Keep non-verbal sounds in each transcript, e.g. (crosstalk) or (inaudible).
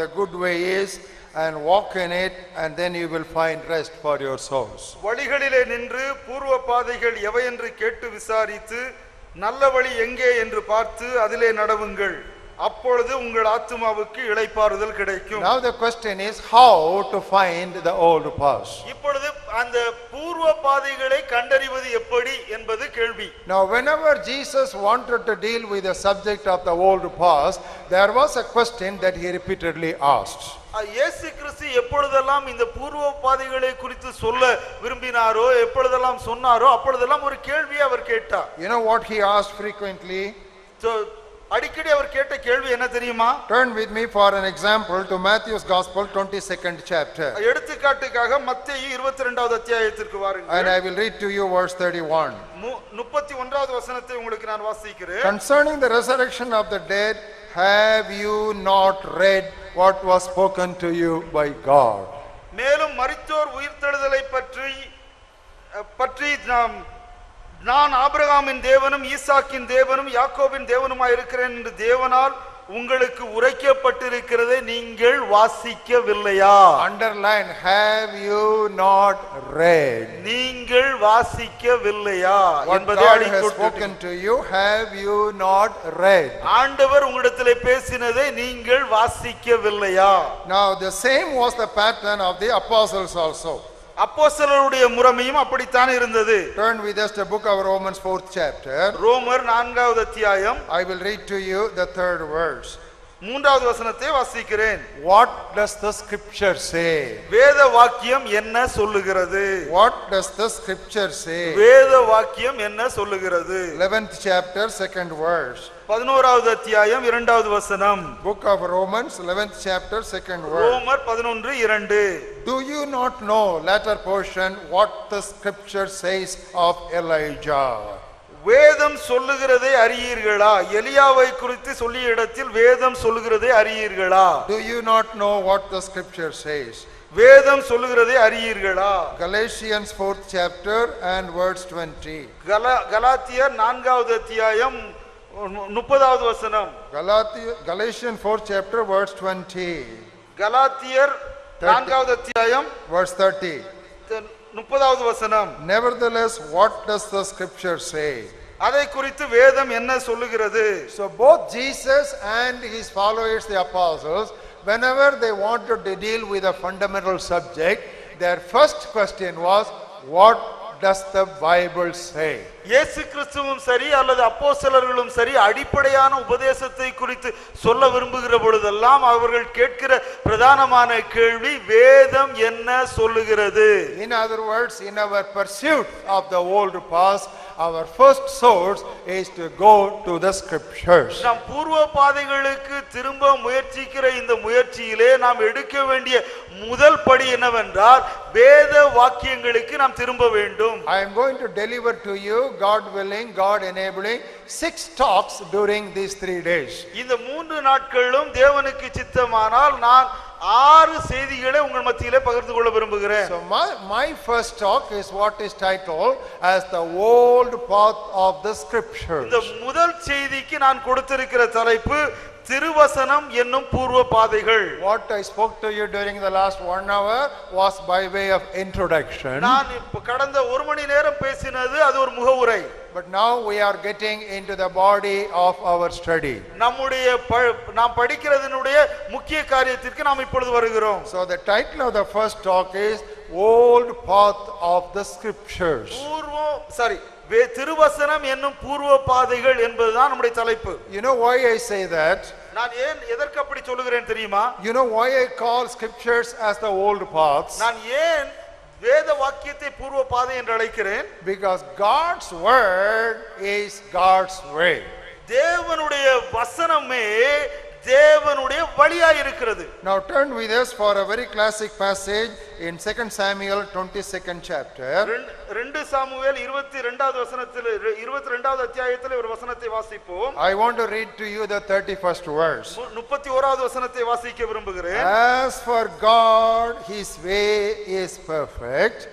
the good way is and walk in it, and then you will find rest for your souls. வழிகளிலே நின்று பூர்வ பாதைகள் எவை என்று கேட்டு விசாரித்து நல்ல வழி எங்கே என்று பார்த்து அதிலே நடவுங்கள் அப்பொழுது உங்கள் ஆத்துமாவுக்கு இளைப்பாறுதல் கிடைக்கும் Now the question is how to find the old path. இப்பொழுது அந்த பூர்வ பாதைகளை கண்டறிவது எப்படி என்பது கேள்வி Now, whenever Jesus wanted to deal with the subject of the old past, there was a question that he repeatedly asked. இயேசு கிறிஸ்து எப்பொழுதெல்லாம் இந்த பூர்வ பாதைகளை குறித்து சொல்ல விரும்பினாரோ எப்பொழுதெல்லாம் சொன்னாரோ அப்பொழுதெல்லாம் ஒரு கேள்வியை அவர் கேட்டார் You know what he asked frequently? So, அடிக்கடி அவர் கேட்ட கேள்வி என்ன தெரியுமா Turn with me for an example to Matthew's Gospel, 22nd chapter. எடுத்துக்காட்டுக்காக மத்தேயு இருபத்தி ரெண்டாவது அத்தியாயத்திற்கு And வாருங்கள் I will read to you verse 31. மு- முப்பத்தி ஒன்றாவது வசனத்தை உங்களுக்கு நான் வாசிக்கிறேன் Concerning the resurrection of the dead, have you not read what was spoken to you by God? மேலும் மரித்தோர் உயிர்த்தெழுதலை பற்றி அஹ், பற்றி நாம் நான் ஆபிரகாமின் தேவனும் ஈசாக்கின் தேவனும் யாக்கோபின் தேவனுமாய் இருக்கிறேன் என்று தேவனால் உங்களுக்கு உரைக்கப்பட்டிருக்கிறதை நீங்கள் வாசிக்கவில்லையா Underline, have you not read? நீங்கள் வாசிக்கவில்லையா என்பதை spoken to you, have you not read? ஆண்டவர் உங்களிடத்திலே பேசினதை நீங்கள் வாசிக்கவில்லையா Now, the same was the pattern of the apostles also. அப்போஸ்தலருடைய முறைமையும் அப்படித்தான் இருந்தது Turn with us to book of Romans, fourth chapter. ரோமர் நான்காவது அத்தியாயம் I will read to you the third verse. மூன்றாவது வசனத்தை வாசிக்கிறேன் What does the scripture say? வேத வாக்கியம் என்ன சொல்லுகிறது What does the scripture say? வேத வாக்கியம் என்ன சொல்லுகிறது 11th chapter, second verse. பதினோராவது அத்தியாயம் இரண்டாவது வசனம் Book of Romans, 11th chapter, second verse. ரோமர் பதினொன்று இரண்டு Do you not know, latter portion, what the scripture says of Elijah? வேதம் சொல்லுகிறதை அறியீர்களா எலியாவை குறித்து சொல்லிய இடத்தில் வேதம் சொல்லுகிறதை அறியீர்களா Do you not know what the scripture says? வேதம் சொல்லுகிறதை அறியீர்களா Galatians 4th chapter and verse 20. கலா கலாத்தியர் நான்காவது அத்தியாயம் முப்பதாவது வசனம் Galatia, Galatians 4th chapter verse 20. கலாத்தியர் நான்காவது அத்தியாயம் Verse 30. த- முப்பதாவது வசனம் Nevertheless, what does the scripture say? அதை குறித்து வேதம் என்ன சொல்லுகிறது So both Jesus and his followers, the apostles, whenever they wanted to deal with a fundamental subject, their first question was, what does the Bible say? இயேசு கிறிஸ்துவும் சரி அல்லது அப்போஸ்தலர்களும் சரி அடிப்படையான உபதேசத்தை குறித்து சொல்ல விரும்புகிற பொழுதெல்லாம் அவர்கள் கேட்கிற பிரதானமான கேள்வி வேதம் என்ன சொல்லுகிறது In other words, in our pursuit of the old past, our first source is to go to the scriptures. நாம் பூர்வ பாதைகளுக்கு திரும்ப முயற்சிக்கிற இந்த முயற்சியிலே நாம் எடுக்க வேண்டிய முதல் படி என்னவென்றால் வேத வாக்கியங்களுக்கு நாம் திரும்ப வேண்டும் I am going to deliver to you, God willing, God enabling, six talks during these three days. இந்த மூன்று நாட்களிலும் தேவனுக்கு சித்தமானால் நான் ஆறு செய்திகளை உங்கள் மத்தியிலே பகிர்ந்து கொள்ள விரும்புகிறேன் So my, my first talk is what is titled as the old path of the scriptures. இந்த முதல் செய்திக்கு நான் கொடுத்திருக்கிற தலைப்பு திருவசனம் என்னும் பூர்வ பாதைகள் What I spoke to you during the last one hour was by way of introduction. நான் இப்ப கடந்த ஒரு மணி நேரம் பேசினது அது ஒரு முகவுரை But now we are getting into the body of our study. நம்முடைய ப- நாம் படிக்கிறதனுடைய முக்கிய காரியத்திற்கு நாம் இப்பொழுது வருகிறோம் So the title of the first talk is Old Path of the Scriptures. பூர்வம் சாரி திருவசனம் என்னும் பூர்வ பாதைகள் என்பதுதான் நம்முடைய தலைப்பு You know why I say that? நான் ஏன் எதற்கு அப்படி சொல்லுகிறேன் தெரியுமா You know why I call scriptures as the old paths? நான் ஏன் வேத வாக்கியத்தை பூர்வ பாதை என்று அழைக்கிறேன் Because God's word is God's way. தேவனுடைய வசனமே தேவனுடைய வழியா இருக்கிறது Now turn with us for a very classic passage in 2 Samuel 22nd chapter. ரெண்டு- சாமுவேல் இருபத்தி ரெண்டாவது வசனத்தில் இருபத்தி ரெண்டாவது அத்தியாயத்தில் ஒரு வசனத்தை வாசிப்போம் I want to read to you the 31st verse. முப்பத்தி ஓராவது வசனத்தை வாசிக்க விரும்புகிறேன் As for God, his way is perfect.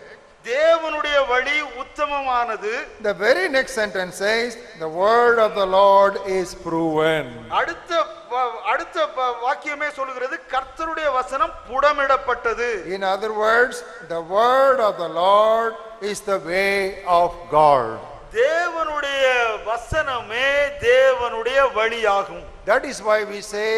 தேவனுடைய வழி உத்தமமானது The very next sentence says, The word of the Lord is proven. அடுத்த அடுத்த வாக்கியமே சொல்லுகிறது கர்த்தருடைய வசனம் புடமிடப்பட்டது In other words, the word of the Lord is the way of God. தேவனுடைய வசனமே தேவனுடைய வழியாகும் That is why we say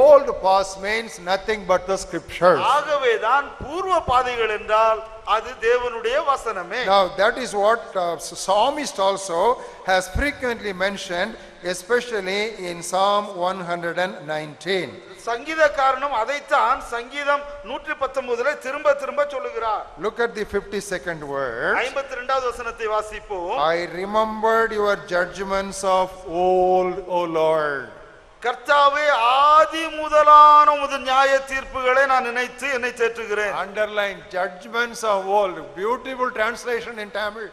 old past means nothing but the scriptures. ஆகவேதான் பூர்வ பாதைகள் என்றால் அது தேவனுடைய வசனமே Now that is what uh, psalmist also has frequently mentioned, especially in Psalm 119. சங்கீதக்காரனும் அதைத்தான் சங்கீதம் நூற்றி பத்தொன்பதுல திரும்ப திரும்ப சொல்லுகிறார் Look at the 52nd word. ஐம்பத்தி ரெண்டாவது வசனத்தை வாசிப்போம் I remembered your judgments of old, O Lord. கர்த்தாவே ஆதி முதலான உமது நியாய தீர்ப்புகளை நான் நினைத்து என்னை தேற்றுகிறேன் Underline judgments of old. Beautiful translation in Tamil.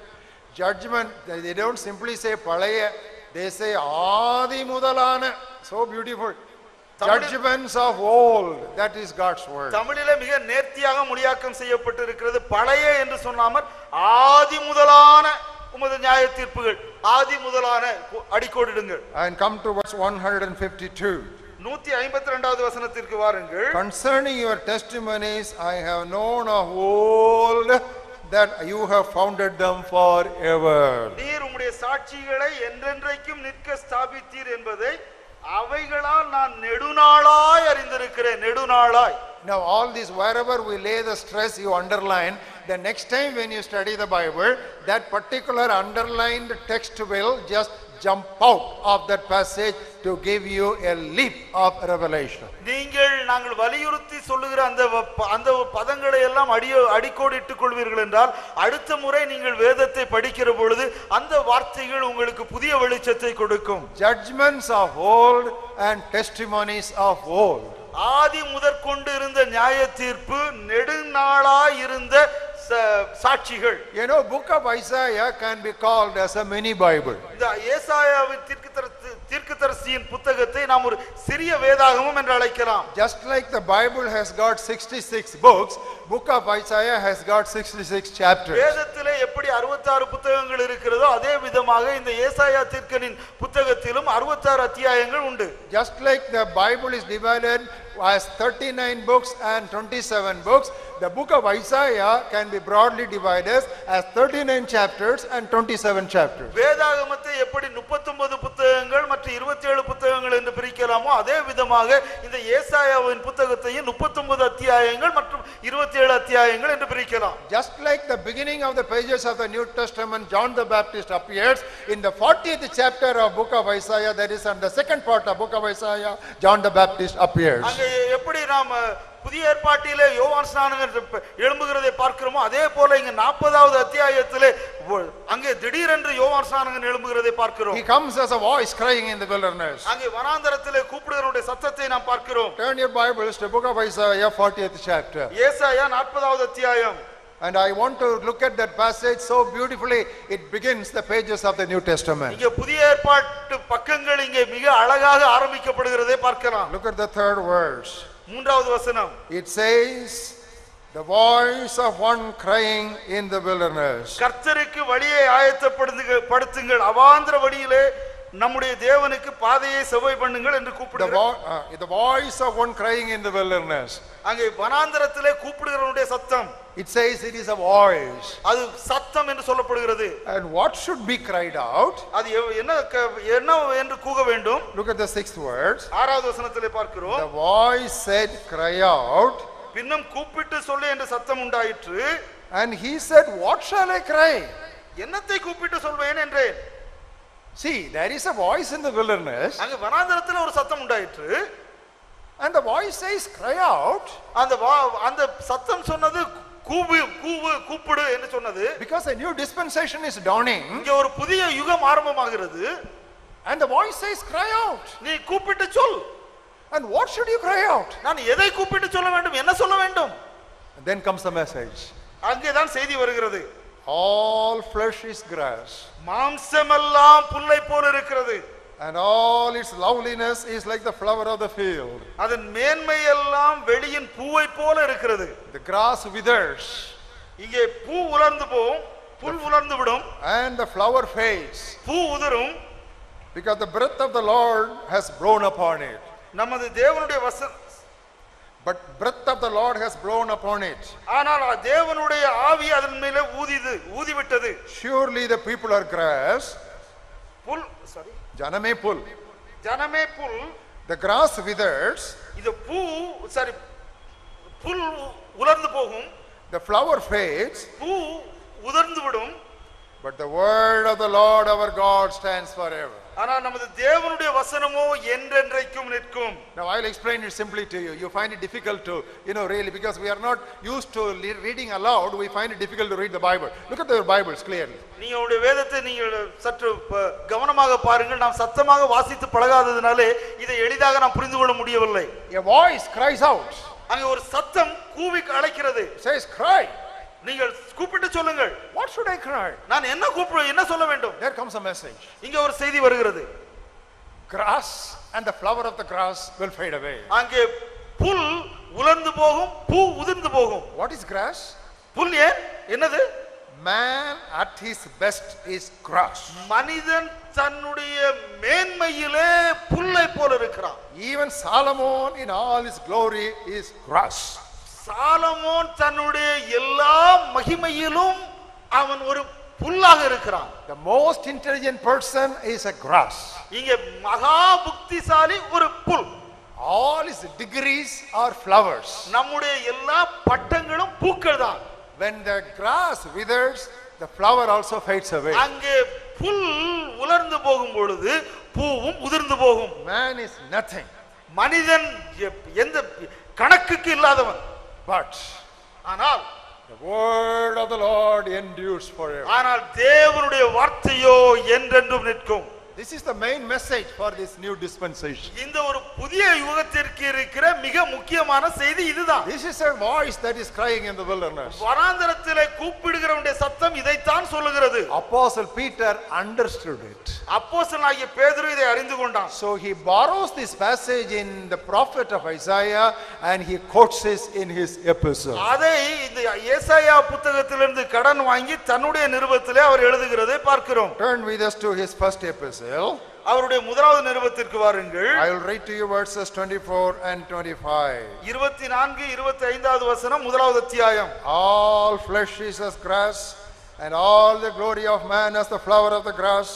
Judgment, they don't simply say palaya, they say adi mudalana. So beautiful. Judgments of old. That is God's word. தமிழிலே மிக நேர்த்தியாக மொழியாக்கம் செய்யப்பட்டு இருக்கிறது பழைய என்று சொன்னாமல் ஆதி முதலான உமது நியாய தீர்ப்புகள் ஆதி முதலான அடிக்கோடிடுங்கள் And come to verse 152. நூத்தி ஐம்பத்தி ரெண்டாவது வசனத்திற்கு வாருங்கள் Concerning your testimonies, I have known of old that you have founded them forever. நீர் உம்முடைய சாட்சிகளை என்றென்றைக்கும் நிற்க ஸ்தாபித்தீர் என்பதை அவைகளால் நான் நெடுநாளாய் அறிந்திருக்கிறேன் நெடுநாளாய் Now, all this, wherever we lay the stress, you underline. The next time when you study the Bible, that particular underlined text will just jump out of that passage to give you a leap of revelation. நீங்கள் நாங்கள் வலியுறுத்தி சொல்லுகிற அந்த அந்த பதங்களை எல்லாம் அடியோ அடிக்கோடிட்டுக் கொள்வீர்கள் என்றால் அடுத்த முறை நீங்கள் வேதத்தை படிக்கிற பொழுது அந்த வார்த்தைகள் உங்களுக்கு புதிய வெளிச்சத்தை கொடுக்கும் Judgments of old and testimonies of old. ஆதி முதற்கொண்டு இருந்த நியாய தீர்ப்பு நெடுநாளாய் இருந்த சாட்சிகள் You know, book of Isaiah can be called as a mini Bible. இந்த ஏசாயாவின் தீர்க்கதரிசி தீர்க்கதரிசியின் புத்தகத்தை நாம் ஒரு சிறிய வேதாகமம் என்று அழைக்கலாம் Just like the Bible has got 66 books, book of Isaiah has got 66 chapters. வேதத்திலே எப்படி 66 புத்தகங்கள் இருக்கிறதோ அதே விதமாக இந்த ஏசாயா தீர்க்கனின் புத்தகத்திலும் 66 அத்தியாயங்கள் உண்டு Just like the Bible is divided as 39 books and 27 books, the book of Isaiah can be broadly divided as 39 chapters and 27 chapters. வேதாகமத்தை எப்படி 39 புத்தகங்கள் மற்றும் 27 புத்தகங்கள் என்று பிரிக்கலாமோ அதே விதமாக இந்த ஏசாயாவின் புத்தகத்தையும் 39 அத்தியாயங்கள் மற்றும் 27 அத்தியாயங்கள் என்று பிரிக்கலாம் Just like the beginning of the pages of the New Testament, John the Baptist appears in the 40th chapter of book of Isaiah, that is on the second part of book of Isaiah, John the Baptist appears. அங்கே எப்படி நாம் புதிய ஏற்பாட்டிலே யோவான் ஸ்நானகர் எழும்புகிறதை பார்க்கிறோமோ அதே போல இங்க நாற்பதாவது அத்தியாயத்திலே அங்கே திடீரென்று யோவான் ஸ்நானகன் எழும்புகிறதை பார்க்கிறோம் He comes as a voice crying in the wilderness. அங்கே வனாந்தரத்திலே கூப்பிடுகிறவருடைய சத்தத்தை நாம் பார்க்கிறோம் Turn your Bibles to book of Isaiah, 40th chapter. ஏசாயா நாற்பதாவது அத்தியாயம் And I want to look at that passage so beautifully, it begins the pages of the New Testament. இங்க புதிய ஏற்பாட்டு பக்கங்கள் இங்கே மிக அழகாக ஆரம்பிக்கப்படுகிறதை பார்க்கலாம் Look at the third verse. மூன்றாவது வசனம் It says, The voice of one crying in the wilderness. கர்த்தருக்கு வழியை ஆயத்தப்படுத்துங்க படுத்துங்கள் அவாந்திர வழியிலே நம்முடைய தேவனுக்கு பாதையை செவ்வாய் பண்ணுங்கள் என்று கூப்பிடுகிறார் uh, the voice of one crying in the wilderness. அங்கே வனாந்தரத்திலே கூப்பிடுகிறவனுடைய சத்தம் It says it is a voice. அது சத்தம் என்று சொல்லப்படுகிறது And what should be cried out? அது என்ன என்ன என்று கூக வேண்டும் Look at the sixth words. ஆறாவது வசனத்திலே பார்க்கிறோம் The voice said, Cry out. பின்னும் கூப்பிட்டு சொல்லு என்று சத்தம் உண்டாயிற்று And he said, What shall I cry? என்னத்தை கூப்பிட்டு சொல்வேன் என்றேன் See, there is a voice in the wilderness, அங்க வனாந்தரத்துல ஒரு சத்தம் உண்டாயிற்று and the voice says, Cry out. அந்த அந்த சத்தம் சொன்னது கூவு கூவு கூப்பிடு என்று சொன்னது Because a new dispensation is dawning, இங்க ஒரு புதிய யுகம் ஆரம்பமாகிறது and the voice says, Cry out. நீ கூப்பிட்டு சொல் And what should you cry out? நான் எதை கூப்பிட்டு சொல்ல வேண்டும் என்ன சொல்ல வேண்டும் And then comes the message அங்கேதான் செய்தி வருகிறது All flesh is grass, மாம்சமெல்லாம் புல்லை போல இருக்கிறது and all its loveliness is like the flower of the field. அதன் மேன்மை எல்லாம் வெளியின் பூவை போல இருக்கிறது The grass withers, இங்கே பூ உலர்ந்து போகும் புல் உலர்ந்து விடும் and the flower fades, பூ உதிரும் because the breath of the Lord has blown upon it. நமது தேவனுடைய வசனம் but breath of the Lord has blown upon it. ஆனால் அ- தேவனுடைய ஆவி அதன் மேலே ஊதிது ஊதிவிட்டது Surely the people are grass, pull sorry janame pull. ஜனமே புல் The grass withers, இது பூ சாரி புல் உ- உலர்ந்து போகும் the flower fades, பூ உதிர்ந்து விடும் but the word of the Lord our God stands forever. ஆனால் நமது தேவனுடைய வசனமோ என்றென்றைக்கும் நிற்கும் Now I'll explain it simply to you. You find it difficult to, you know, really, because we are not used to reading aloud, we find it difficult to read the Bible. Look at your Bibles clearly. நீங்க உங்களுடைய வேதத்தை நீங்கள் சற்று கவனமாக பாருங்கள் நாம் சத்தமாக வாசித்து பழகாததினாலே இதை எளிதாக நாம் புரிந்து கொள்ள முடியவில்லை A voice cries out, அங்கே ஒரு சத்தம் கூவி அழைக்கிறது says, Cry. நீங்கள் கூப்பிட்டு சொல்லுங்கள் What should I cry? நான் என்ன கூப்பிட என்ன சொல்ல வேண்டும் There comes a message. இங்க ஒரு செய்தி வருகிறது Grass and the flower of the grass will fade away. அங்கே புல் உலர்ந்து போகும் பூ உதிர்ந்து போகும் What is grass? புல் ஏன் என்னது Man at his best is grass. மனிதன் தன்னுடைய மேன்மையிலே புல்லை போல இருக்கிறான் Even Solomon in all his glory is grass. Solomon தன்னுடைய எல்லா மகிமையிலும் அவன் ஒரு புல்லாக இருக்கிறான் The most intelligent person is a grass. இங்க மகா புக்திசாலி ஒரு புல் All his degrees are flowers. நம்முடைய எல்லா பட்டங்களும் பூக்கள் தான் When the grass withers, the flower also fades away. அங்கே புல் உலர்ந்து போகும் பொழுது பூவும் உதிர்ந்து போகும் Man is nothing. மனிதன் எந்த கணக்குக்கு இல்லாதவன் But ஆனால் the word of the Lord endures forever. ஆனால் தேவனுடைய வார்த்தையோ என்றென்றும் நிற்கும் This is the main message for this new dispensation. இந்த ஒரு புதிய யுகத்திற்கு இருக்கிற மிக முக்கியமான செய்தி இதுதான் This is a voice that is crying in the wilderness. வராந்தரத்திலே கூப்பிடுகிறவனுடைய சத்தம் இதைத்தான் சொல்லுகிறது Apostle Peter understood it. அப்போஸ்தலனாகிய பேதுரு இதை அறிந்து கொண்டான் So he borrows this passage in the prophet of Isaiah and he quotes this in his epistle. அதை இந்த ஏசாயா புத்தகத்திலிருந்து கடன் வாங்கி தன்னுடைய நிருபத்திலே அவர் எழுதுகிறதை பார்க்கிறோம் Turn with us to his first epistle. அவருடைய முதலாவது நிருபத்திற்கு வாருங்கள் I will read to you verses 24 and 25. இருபத்தி நான்கு இருபத்தி ஐந்தாவது வசனம் முதலாவது அத்தியாயம் All flesh is as grass, and all the glory of man as the flower of the grass.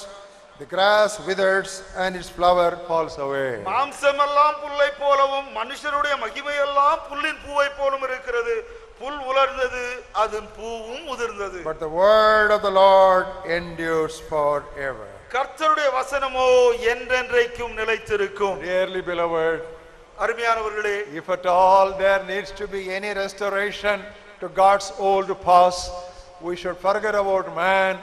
The grass withers and its flower falls away. மாம்சமெல்லாம் புல்லை போலவும் மனுஷருடைய மகிமையெல்லாம் புல்லின் பூவை போலும் இருக்கிறது புல் உலர்ந்தது அதன் பூவும் உதிர்ந்தது But the word of the Lord endures forever. கர்த்தருடைய வசனமோ என்றென்றைக்கும் நிலைத்திருக்கும் Dearly beloved, அருமையானவர்களே if at all there needs to be any restoration to God's old past, we should forget about man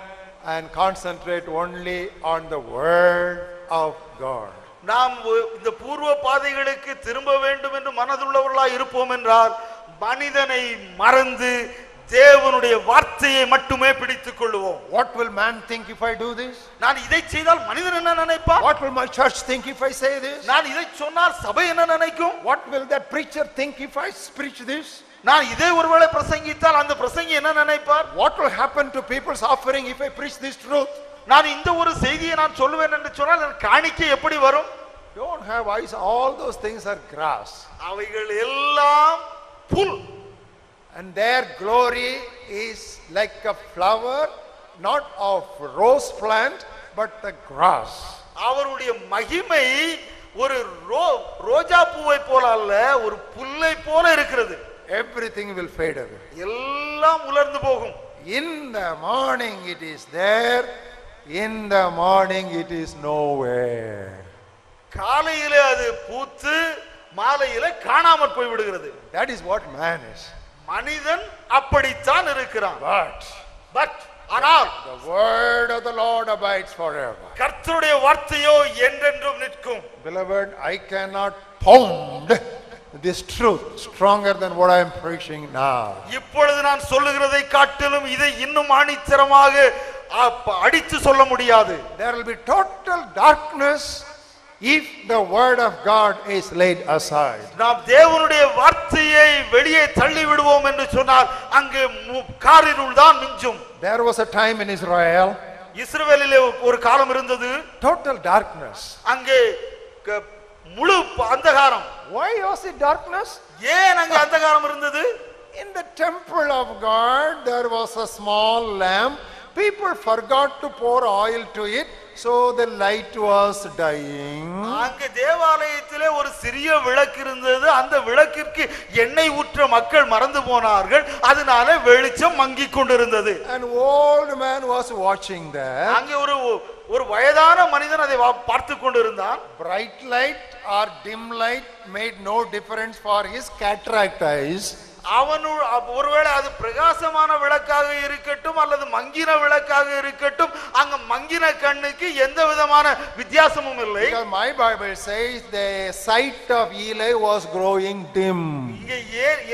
and concentrate only on the word of God. நாம் இந்த பூர்வ பாதைகளுக்கு திரும்ப வேண்டும் என்று மனதுள்ளவர்களாய் இருப்போம் என்றால் மனிதனை மறந்து தேவனுடைய வார்த்தையை மட்டுமே பிடித்துக் கொள்வோம் What will man think if I do this? நான் இதை செய்தால் மனிதன் என்ன நினைப்பான் What will my church think if I say this? நான் இதை சொன்னால் சபை என்ன நினைக்கும் What will that preacher think if I preach this? நான் இதை ஒருவேளை பிரசங்கித்தால் அந்த பிரசங்கி என்ன நினைப்பார் What will happen to people's offering if I preach this truth? நான் இந்த ஒரு செய்தியை நான் சொல்லுவேன் என்று சொன்னால் என் காணிக்கை எப்படி வரும் Don't have eyes. All those things are grass. அவைகள் எல்லாம் புல் And their glory is like a flower, not of rose plant, but the grass. அவருடைய மகிமை ஒரு ரோஜா பூவை போல அல்ல ஒரு புல்லை போல இருக்கிறது Everything will fade away. எல்லாம் உலர்ந்து போகும் In the morning it is there, in the morning it is nowhere. காலையிலே அது பூத்து மாலையில காணாமற் போய் விடுகிறது That is what man is. மனிதன் அப்படித்தான் இருக்கிறான் But பட் ஆனால் the word of the Lord abides forever. கர்த்தருடைய வார்த்தையோ என்றென்றும் நிற்கும் Beloved, I cannot pound this truth stronger than what I am preaching now. இப்பொழுது நான் சொல்லுகிறதை காட்டிலும் இதை இன்னும் ஆணித்தரமாக அடித்து சொல்ல முடியாது There will be total darkness if the word of God is laid aside. நாம் தேவனுடைய வார்த்தையை வெளியே தள்ளி விடுவோம் என்று சொன்னால் அங்கே காரிருள் தான் மிஞ்சும் There was a time in Israel, இஸ்ரவேலிலே ஒரு காலம் இருந்தது total darkness. அங்கே முழு அந்தகாரம் Why was it darkness? ஏன் அங்க அந்தகாரம் இருந்தது In the temple of God, there was a small lamp. People forgot to pour oil to it, so the light was dying. அங்க தேவாலயத்திலே ஒரு சிறிய விளக்கு இருந்தது அந்த விளக்கிற்கு எண்ணெய் ஊற்ற மக்கள் மறந்து போனார்கள் அதனால வெளிச்சம் மங்கிக் கொண்டிருந்தது An old man was watching there. அங்கே ஒரு ஒரு வயதான மனிதன் அதை பார்த்து கொண்டிருந்தான் Bright light or dim light made no difference for his cataract eyes. அவனு ஒருவேளை அது பிரகாசமான விளக்காக இருக்கட்டும் அல்லது மங்கின விளக்காக இருக்கட்டும் அங்க மங்கின கண்ணுக்கு எந்த விதமான வித்தியாசமும் இல்லை my Bible says the sight of Eli was growing dim. இங்க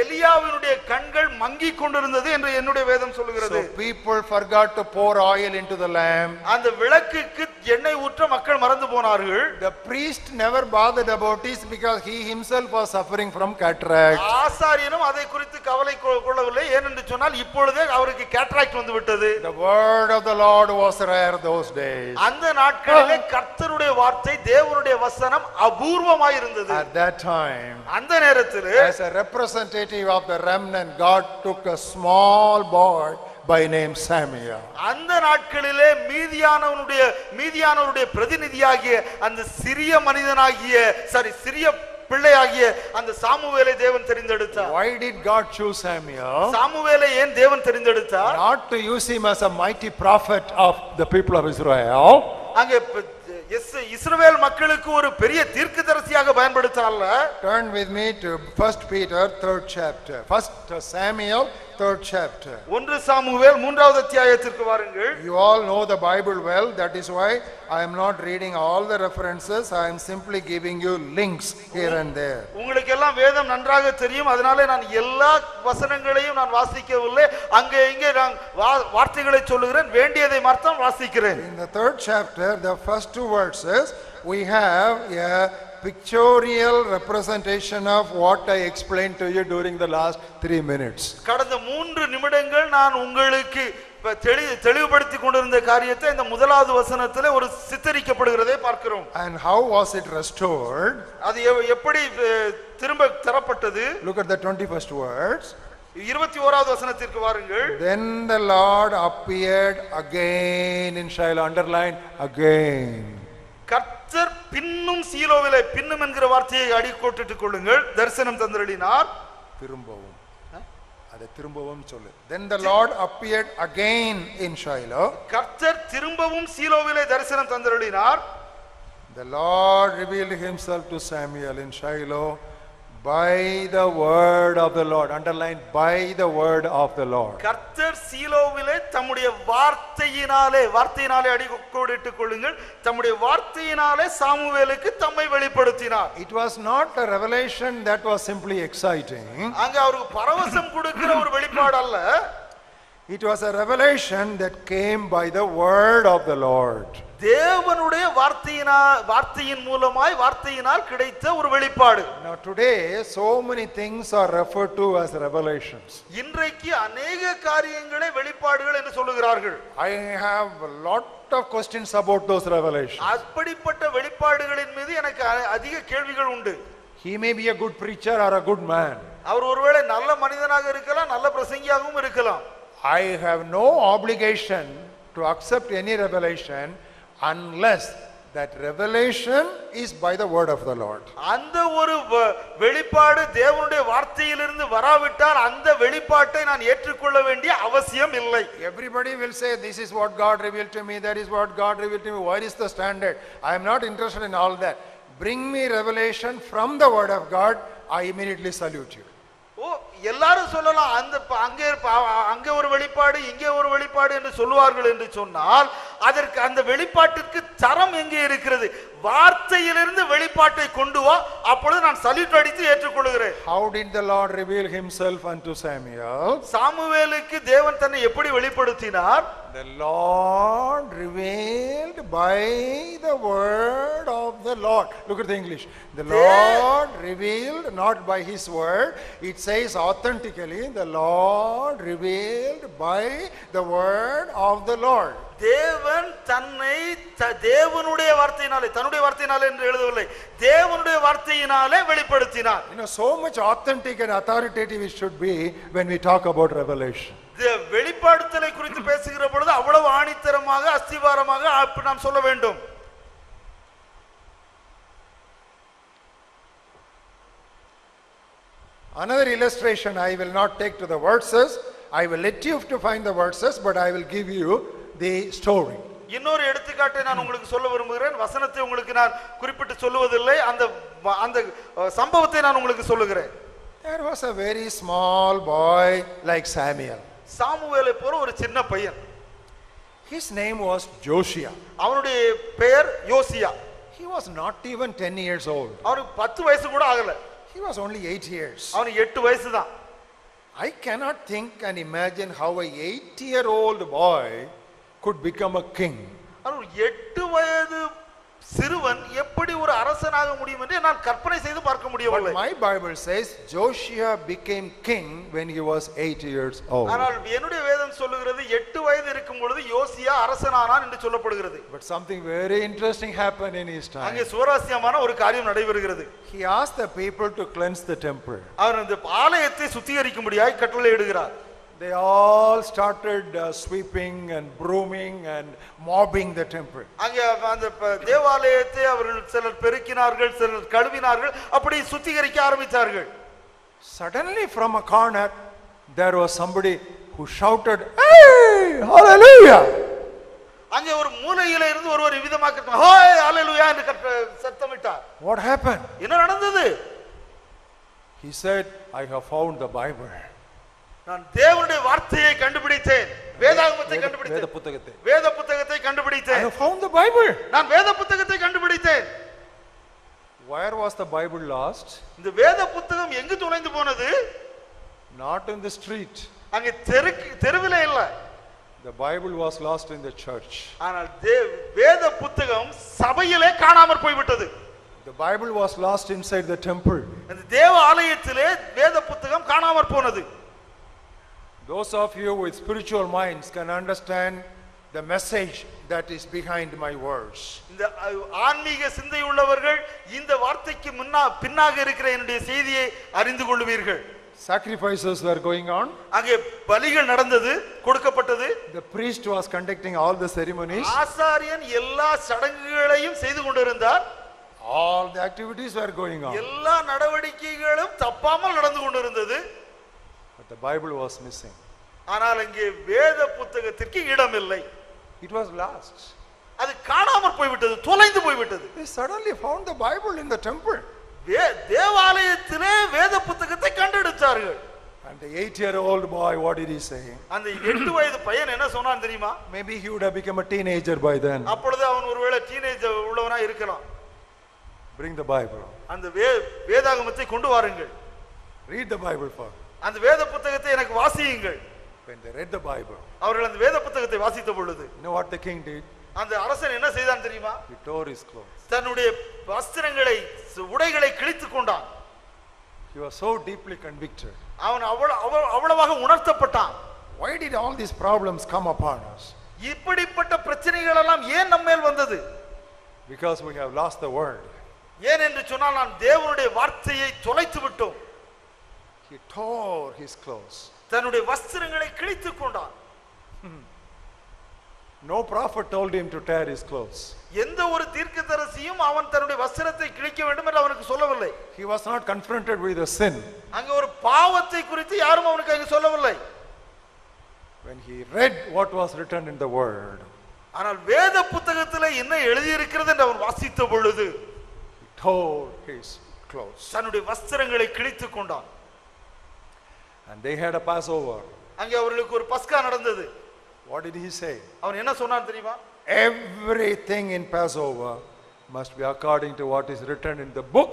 எலியாவினுடைய கண்கள் மங்கிக் கொண்டிருந்தது என்று என்னுடைய வேதம் சொல்லுகிறது So people forgot to pour oil into the lamp. அந்த விளக்குக்கு எண்ணெய் ஊற்ற மக்கள் மறந்து போனார்கள் The priest never bothered about this because he himself was suffering from cataract. ஆசாரியனும் அதை குறித்து கவலை கொ- கொள்ளவில்லை ஏனென்று சொன்னால் இப்பொழுதே அவருக்கு கேட்ராக்ட் வந்து விட்டது The word of the Lord was rare those days. அந்த நாட்களிலே கர்த்தருடைய வார்த்தை தேவனுடைய வசனம் அபூர்வமாய் இருந்தது At that time, அந்த நேரத்தில் as a representative of the remnant, God took a small boy by name Samuel. அந்த நாட்களிலே மீதியானவனுடைய மீதியானவருடைய பிரதிநிதியாகிய அந்த சிறிய மனிதனாகிய சாரி சிறிய பிள்ளையாகிய அந்த சாமுவேலை தேவன் தெரிந்தெடுத்தார் Why did God choose Samuel? சாமுவேலை ஏன் தேவன் தெரிந்தெடுத்தார் Not to use him as a mighty prophet of the people of Israel, அங்கே இஸ்ரவேல் மக்களுக்கு ஒரு பெரிய தீர்க்கதரிசியாக பயன்படுத்தல Turn with me to First Peter, third chapter. First Samuel, third chapter. ஒன்று சாமுவேல் மூன்றாவது அத்தியாயத்திற்கு வாருங்கள் You all know the Bible well. That is why I am not reading all the references. I am simply giving you links here and there. உங்களுக்கு எல்லாம் வேதம் நன்றாக தெரியும் அதனால நான் எல்லா வசனங்களையும் நான் வாசிக்கவில்லை அங்கே இங்கே நான் வா- வார்த்தைகளை சொல்லுகிறேன் வேண்டியதை மாத்திரம் வாசிக்கிறேன் In the third chapter, the first two verses, we have a pictorial representation of what I explained to you during the last three minutes. கடந்த மூன்று நிமிடங்கள் நான் உங்களுக்கு தெளிவுபடுத்தி கொண்டிருந்த காரியத்தை இந்த முதலாவது வசனத்துல ஒரு சித்தரிக்கப்படுகிறதை பார்க்கிறோம் And how was it restored? அது எப்படி திரும்ப தரப்பட்டது Look at the 21st words. இருபத்தி ஓராவது வசனத்திற்கு வாருங்கள் Then the Lord appeared again in Shiloh, underline again. கர்த்தர் பின்னும் சீலோவிலே பின்னும் என்கிற வார்த்தையை அடிக்கோட்டிட்டுக் கொள்ளுங்கள். தரிசனம் தந்திரளினார். திரும்பவும். அதை திரும்பவும் சொல்லு. Then the lord appeared again in shiloh. கர்த்தர் திரும்பவும் சீலோவிலே தரிசனம் தந்திரளினார். The lord revealed himself to samuel in shiloh. By the word of the lord underline by the word of the lord கர்த்தர் சீலோவிலே தம்முடைய வார்த்தையினாலே வார்த்தையினாலே அடிக்கோடிட்டுக் கொள்ளுங்கள் தம்முடைய வார்த்தையினாலே சாமுவேலுக்கு தம்மை வெளிப்படுத்தினார் it was not a revelation that was simply exciting அங்க அவருக்கு பரவசம் கொடுக்கிற ஒரு வெளிப்பாடு அல்ல it was a revelation that came by the word of the lord தேவனுடைய வார்த்தையினா வார்த்தையின் மூலமாய் வார்த்தையினால் கிடைத்த ஒரு வெளிப்பாடு now today so many things are referred to as revelations இன்றைக்கு அநேக காரியங்களை வெளிப்பாடுகள் என்று சொல்லுகிறார்கள் I have a lot of questions about those revelations. அப்படிப்பட்ட வெளிப்பாடுகளின் மீது எனக்கு அதிக கேள்விகள் உண்டு He may be a good preacher or a good man. அவர் ஒருவேளை நல்ல மனிதனாக இருக்கலாம் நல்ல பிரசங்கியாகவும் இருக்கலாம் I have no obligation to accept any revelation unless that revelation is by the word of the Lord. அந்த ஒரு வ- வெளிப்பாடு தேவனுடைய வார்த்தையிலிருந்து வராவிட்டால் அந்த வெளிப்பாட்டை நான் ஏற்றுக்கொள்ள வேண்டிய அவசியம் இல்லை Everybody will say, This is what God revealed to me, that is what God revealed to me. Where is the standard? I am not interested in all that. Bring me revelation from the word of God, I immediately salute you. ஓ எல்லாரும் சொல்லலாம் அந்த அங்கே அங்கே ஒரு வெளிப்பாடு இங்கே ஒரு வெளிப்பாடு என்று சொல்லுவார்கள் என்று சொன்னால் அதற்கு அந்த வெளிப்பாட்டிற்கு தரம் எங்கே இருக்கிறது வார்த்தையிலிருந்து வெளிப்பாட்டை கொண்டு வா அப்பொழுது நான் சல்யூட் அடித்து ஏற்றுக்கொள்கிறேன் How did the Lord reveal himself unto Samuel? சாமுவேலுக்கு தேவன் தன்னை எப்படி வெளிப்படுத்தினார் The Lord revealed by the word of the Lord. Look at the English. The Lord revealed not by his word. It says authentically, the Lord revealed by the word of the Lord. தேவன் தன்னை தேவனுடைய வார்த்தையினாலே தன்னுடைய வார்த்தையினாலே என்று எழுதவில்லை தேவனுடைய வார்த்தையினாலே வெளிப்படுத்தினார் You know, so much authentic and authoritative it should be when we talk about revelation. வெளிப்படுத்தலை குறித்து பேசுகிற பொழுது அவ்வளவு ஆணித்தரமாக அஸ்திவாரமாக நாம் சொல்ல வேண்டும் Another illustration I will not take to the verses. I will let you to find the verses, but I will give you the story. இன்னொரு எடுத்துக்காட்டை நான் உங்களுக்கு சொல்ல விரும்புகிறேன் வசனத்தை உங்களுக்கு நான் குறிப்பிட்டு சொல்லுவதில்லை அந்த அந்த சம்பவத்தை நான் உங்களுக்கு சொல்லுகிறேன் There was a very small boy like Samuel. சாமுவேலை போல ஒரு சின்ன பையன் His name was Joshua. அவனுடைய பெயர் யோசியா He was not even 10 years old. அவனுக்கு பத்து வயசு கூட ஆகல He was only 8 years. அவனுக்கு எட்டு வயசு தான் I cannot think and imagine how a 8 year old boy could become a king. ஆனால் ஒரு எட்டு வயது சிறுவன் எப்படி ஒரு அரசனாக முடியும் என்று நான் கற்பனை செய்து பார்க்க But முடியவில்லை my Bible says Joshua became king when he was 8 years old. ஆனால் என்னுடைய வேதம் சொல்லுகிறது எட்டு வயது இருக்கும் பொழுது யோசியா அரசனானான் என்று சொல்லப்படுகிறது But something very interesting happened in his அங்கே time. சுவராசியமான ஒரு காரியம் நடைபெறுகிறது He asked the people to cleanse the temple. அவர் அந்த ஆலயத்தை சுத்திகரிக்கும்படியாய் கட்டளை இடுகிறார் They all started uh, sweeping and brooming and mobbing the temple. அங்கே அந்த ப- தேவாலயத்தை அவர்கள் சிலர் பெருக்கினார்கள் சிலர் கழுவினார்கள் அப்படி சுத்திகரிக்க ஆரம்பித்தார்கள் Suddenly, from a corner, there was somebody who shouted, Hey, hallelujah! அங்கே ஒரு மூலையில இருந்து ஒருவர் விதமாக ஹோய் அல்லேலூயா என்று கற்ற சத்தமிட்டார் What happened? என்ன நடந்தது He said, I have found the Bible. நான் தேவனுடைய வார்த்தையை கண்டுபிடித்தேன் வேதாகமத்தை வேத கண்டுபிடித்தேன் புத்தகத்தை. வேத புத்தகத்தை I கண்டுபிடித்தேன் have found the Bible. நான் வேத புத்தகத்தை கண்டுபிடித்தேன் Where was the Bible lost? இந்த வேத புத்தகம் எங்கு தொலைந்து போனது Not in the street. அங்கே தெரு தெருவில இல்ல The Bible was lost in the church. ஆனால் தே- வேத புத்தகம் சபையிலே காணாமற் போய்விட்டது The Bible was lost inside the temple. அந்த தேவ ஆலயத்திலே வேத புத்தகம் காணாமற் போனது Those of you with spiritual minds can understand the message that is behind my words. இந்த ஆன்மீக சிந்தை உள்ளவர்கள் இந்த வார்த்தைக்கு முன்னா பின்னாக இருக்கிற என்னுடைய செய்தியை அறிந்து கொள்வீர்கள் Sacrifices were going on. அங்கே பலிகள் நடந்தது கொடுக்கப்பட்டது The priest was conducting all the ceremonies. ஆசாரியன் எல்லா சடங்குகளையும் செய்து கொண்டிருந்தார் All the activities were going on. எல்லா நடவடிக்கைகளும் தப்பாமல் நடந்து கொண்டிருந்தது But the Bible was missing. ஆனால் அங்கே வேத புத்தகத்திற்கு இடமில்லை It was lost. அது காணாமற் போய்விட்டது தொலைந்து போய்விட்டது They suddenly found the Bible in the temple. வே- தேவாலயத்திலே வேத புத்தகத்தை கண்டெடுத்தார்கள் And the eight year old boy, what did he say? அந்த எட்டு வயது பையன் என்ன சொன்னான் தெரியுமா Maybe he would have become a teenager by then. அப்பொழுது அவன் ஒருவேளை டீனேஜ் உள்ளவனா இருக்கலாம் Bring the Bible. அந்த வேதாகமத்தை கொண்டு வாருங்கள் Read the Bible for. அந்த வேத புத்தகத்தை எனக்கு வாசியுங்கள் When they read the Bible, அவர்கள் அந்த வேத புத்தகத்தை வாசித்த பொழுது you know what the king did? அந்த அரசன் என்ன செய்தான் தெரியுமா He tore his clothes. தன்னுடைய வஸ்திரங்களை உடைகளை கிழித்துக் கொண்டான் He was so deeply convicted. அவன் அவ்வளவு- அவ்வளவாக உணர்த்தப்பட்டான் Why did all these problems come upon us? இப்படிப்பட்ட பிரச்சனைகள் எல்லாம் ஏன் நம்ம மேல் வந்தது Because we have lost the word. ஏன் என்று சொன்னால் நாம் தேவனுடைய வார்த்தையை தொலைத்து விட்டோம் He tore his clothes. தன்னுடைய வஸ்திரங்களை கிழித்துக் கொண்டான் No prophet told him to tear his clothes. எந்த ஒரு தீர்க்கதரிசியும் அவன் தன்னுடைய வஸ்திரத்தை கிழிக்க வேண்டும் என்று அவனுக்கு சொல்லவில்லை He was not confronted with a sin. அங்க ஒரு பாவத்தை குறித்து யாரும் அவனுக்கு அங்கு சொல்லவில்லை When he read what was written in the word, ஆனால் வேத புத்தகத்தில் என்ன எழுதியிருக்கிறது என்று அவன் வாசித்த பொழுது he tore his clothes. தன்னுடைய வஸ்திரங்களை கிழித்துக் கொண்டான் And they had a Passover. அங்கே அவர்களுக்கு ஒரு பஸ்கா நடந்தது What did he say? அவன் என்ன சொன்னான் தெரியுமா Everything in Passover must be according to what is written in the book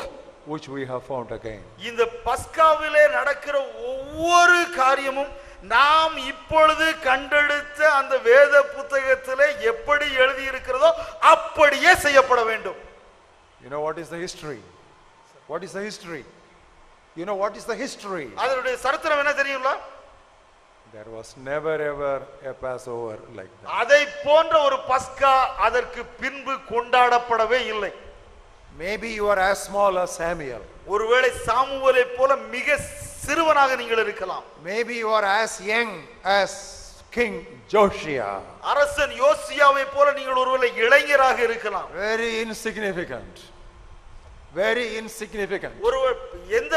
which we have found again. இந்த பஸ்காவிலே நடக்கிற ஒவ்வொரு காரியமும் நாம் இப்பொழுது கண்டெடுத்த அந்த வேத புத்தகத்திலே எப்படி எழுதி இருக்கிறதோ அப்படியே செய்யப்பட வேண்டும் You know what is the history? What is the history? You know what is the history? அதனுடைய சரித்திரம் என்ன தெரியுங்களா There was never ever a Passover like that. அதை போன்ற ஒரு பஸ்கா அதற்கு பின்பு கொண்டாடப்படவே இல்லை Maybe you are as small as Samuel. ஒருவேளை சாமுவேலை போல மிக சிறுவனாக நீங்கள் இருக்கலாம் Maybe you are as young as King Joshua. அரசன் யோசியாவை போல நீங்கள் ஒருவேளை இளைஞராக இருக்கலாம் Very insignificant. Very insignificant. ஒரு எந்த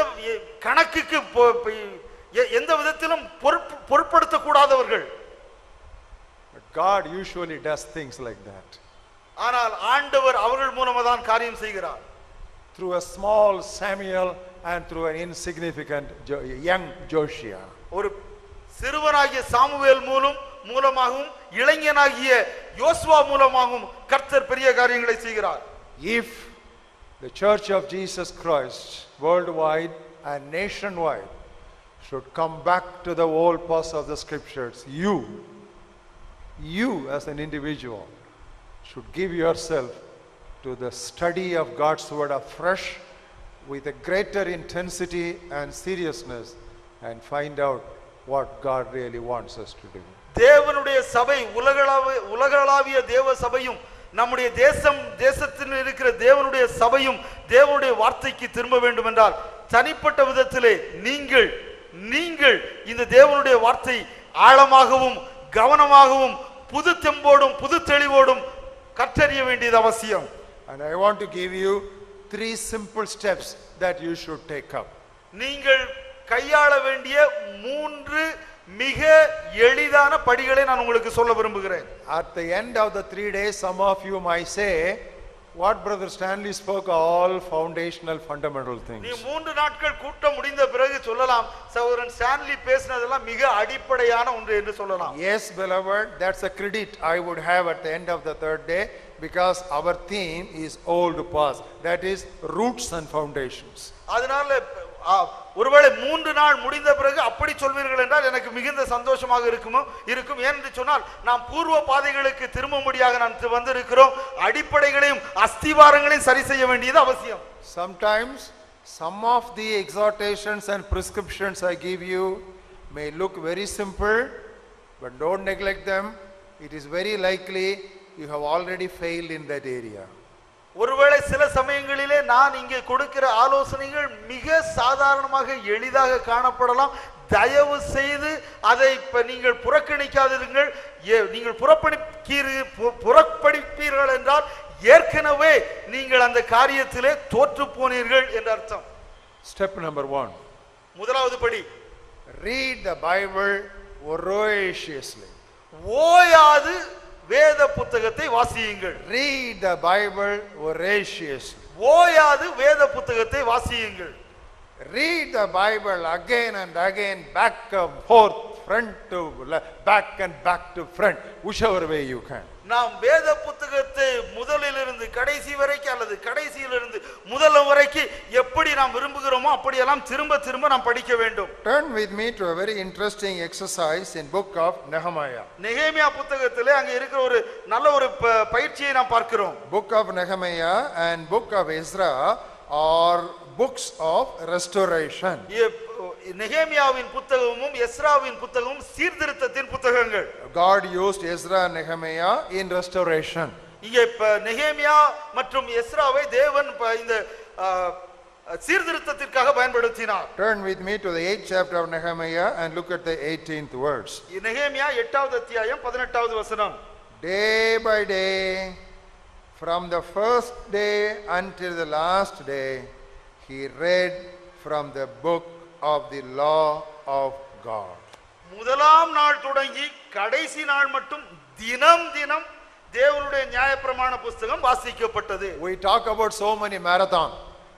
கணக்குக்கு எந்த விதத்திலும் பொறுப்பு பொருட்படுத்தக்கூடாதவர்கள் But God usually does things like that. ஆனால் ஆண்டவர் அவர்கள் மூலமா தான் காரியம் செய்கிறார் Through a small Samuel and through an insignificant young Joshua. ஒரு சிறுவனாகிய சாமுவேல் மூலம் மூலமாகவும் இளைஞனாகிய யோசுவா மூலமாகவும் கர்த்தர் பெரிய காரியங்களை செய்கிறார் If the Church of Jesus Christ worldwide and nationwide should come back to the old paths of the scriptures, you, you as an individual, should give yourself to the study of God's word afresh with a greater intensity and seriousness and find out what God really wants us to do. தேவனுடைய சபை உலகளாவிய உலகளாவிய தேவ சபையும் நம்முடைய தேசம் தேசத்தில் இருக்கிற தேவனுடைய சபையும் தேவனுடைய வார்த்தைக்கு திரும்ப வேண்டும் என்றால் தனிப்பட்ட விதத்திலே நீங்கள் நீங்கள் இந்த தேவனுடைய வார்த்தை ஆழமாகவும் கவனமாகவும் புது தெம்போடும் புது தெளிவோடும் கற்றறிய வேண்டியது அவசியம் And I want to give you three simple steps that you should take up. நீங்கள் கையாள வேண்டிய மூன்று மிக எளிதான படிகளை நான் உங்களுக்கு சொல்ல விரும்புகிறேன் At the end of the three days, some of you might say, what Brother Stanley spoke are all foundational, fundamental நீ. மூன்று நாட்கள் கூட்டம் முடிந்த பிறகு சொல்லலாம் சகோதரன் ஸ்டான்லி பேசினதெல்லாம் மிக அடிப்படையான ஒன்று என்று சொல்லலாம் Yes, beloved, that's a credit I would have at the end of the third day because our theme is old past. That is roots and foundations. அதனால ஒருவேளை மூன்று நாள் முடிந்த பிறகு அப்படி சொல்வீர்கள் என்றால் எனக்கு மிகுந்த சந்தோஷமாக இருக்குமோ இருக்கும் என்று சொன்னால் நாம் பூர்வ பாதைகளுக்கு திரும்ப முடியாக நான் வந்திருக்கிறோம் அடிப்படைகளையும் அஸ்திவாரங்களையும் சரி செய்ய வேண்டியது அவசியம் sometimes some of the exhortations and prescriptions I give you may look very simple but don't neglect them it is very likely you have already fail in that area ஒருவேளை சில சமயங்களிலே நான் இங்கே கொடுக்கிற ஆலோசனைகள் மிக சாதாரணமாக எளிதாக காணப்படலாம். தயவு செய்து அதை இப்ப நீங்கள் புறக்கணிக்காதிருங்கள். ஏ- நீங்கள் புறப்பணிக்கீரு புறப்படிப்பீர்கள் என்றால் ஏற்கனவே நீங்கள் அந்த காரியத்திலே தோற்று போனீர்கள் என்ற அர்த்தம். Step number one. முதலாவது படி. Read the Bible voraciously. ஓயாது வேத புத்தகத்தை வாசியுங்கள் Read the Bible voraciously. ஓயாது வேத புத்தகத்தை வாசியுங்கள் Read the Bible again and again, back and forth, front to le- back and back to front, whichever way you can. நாம் வேத புத்தகத்தை முதலிலிருந்து கடைசி வரைக்கும் அல்லது கடைசியிலிருந்து முதல் வரைக்கும் எப்படி நாம் விரும்புகிறோமோ அப்படியெல்லாம் திரும்ப திரும்ப நாம் படிக்க வேண்டும் Turn with me to a very interesting exercise in book of Nehemiah. நெகேமியா புத்தகத்திலே அங்க இருக்கிற ஒரு நல்ல ஒரு பயிற்சியை நாம் பார்க்கிறோம் Book of Nehemiah and book of Ezra are books of restoration. நெகேமியாவின் புத்தகமும் எஸ்ராவின் புத்தகமும் சீர்திருத்தத்தின் புத்தகங்கள் God used Ezra and Nehemiah in restoration. இங்க இப்ப நெகேமியா மற்றும் எஸ்ராவை தேவன் இந்த சீர்திருத்தத்திற்காக பயன்படுத்தினார் Turn with me to the 8th chapter of Nehemiah and look at the 18th verse. நெகேமியா எட்டாவது அத்தியாயம் பதினெட்டாவது வசனம் Day by day, from the first day until the last day, he read from the book of the law of God. முதலாம் நாள் தொடங்கி கடைசி நாள் மட்டும் தினம் தினம் தேவனுடைய நியாயப்பிரமாண புஸ்தகம் வாசிக்கப்பட்டது We talk about so many marathon,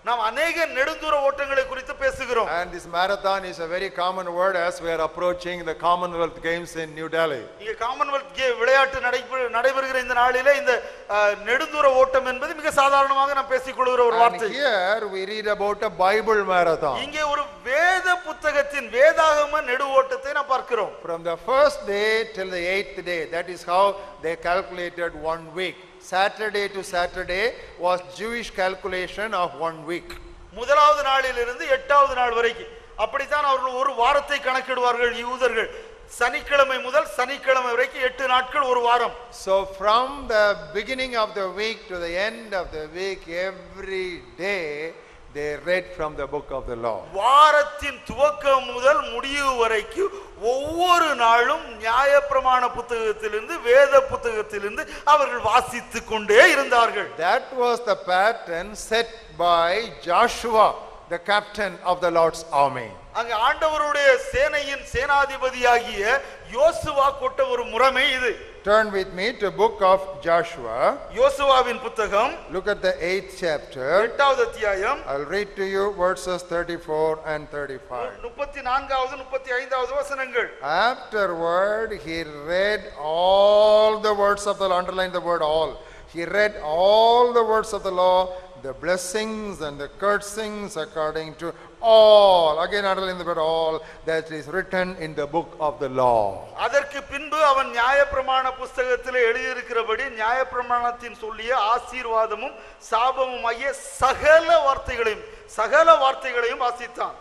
நாம் அநேக நெடுந்தூர ஓட்டங்களை குறித்து பேசுகிறோம் and this marathon is a very common word as we are approaching the Commonwealth Games in New Delhi. இங்க காமன்வெல்த் கே விளையாட்டு நடைபெ- நடைபெறுகிற இந்த நாளிலே இந்த அஹ், நெடுந்தூர ஓட்டம் என்பது மிக சாதாரணமாக நாம் பேசிக் கொள்கிற ஒரு And வார்த்தை here we read about a Bible marathon. இங்கே ஒரு வேத புத்தகத்தின் வேதாகம நெடு ஓட்டத்தை நாம் பார்க்கிறோம் From the first day till the eighth day, that is how they calculated one week. Saturday to Saturday was Jewish calculation of one week. முதலாவது நாளிலிருந்து எட்டாவது நாள் வரைக்கும் அப்படித்தான் அவர்கள் ஒரு வாரத்தை கணக்கிடுவார்கள் யூதர்கள் சனிக்கிழமை முதல் சனிக்கிழமை வரைக்கும் எட்டு நாட்கள் ஒரு வாரம் So from the beginning of the week to the end of the week, every day they read from the book of the law. வாரத்தின் துவக்கம் முதல் முடிவு வரைக்கும் ஒவ்வொரு நாளும் நியாயப்பிரமாண புத்தகத்திலிருந்து வேத புத்தகத்திலிருந்து அவர்கள் வாசித்துக் கொண்டே இருந்தார்கள் That was the pattern set by Joshua, the captain of the Lord's army. அங்க ஆண்டவருடைய சேனையின் சேனாதிபதியாகிய யோசுவா கொட்ட ஒரு முறைமை இது Turn with me to book of Joshua. யோசுவாவின் புத்தகம் Look at the eighth chapter. எட்டாவது அத்தியாயம் I'll read to you verses 34 and 35. முப்பத்தி நான்காவது முப்பத்தி ஐந்தாவது வசனங்கள் Afterward, he read all the words of the law, underline the word all. He read all the words of the law, the blessings and the cursings according to all. Again, underline the word all that is written in the book of the law. அதற்கு பின்பு அவன் நியாயப்பிரமாண புஸ்தகத்தில் எழுதியிருக்கிறபடி நியாயப்பிரமாணத்தின் சொல்லிய ஆசீர்வாதமும் சாபமும் ஆகிய சகல வார்த்தைகளையும் சகல வார்த்தைகளையும் வாசித்தான்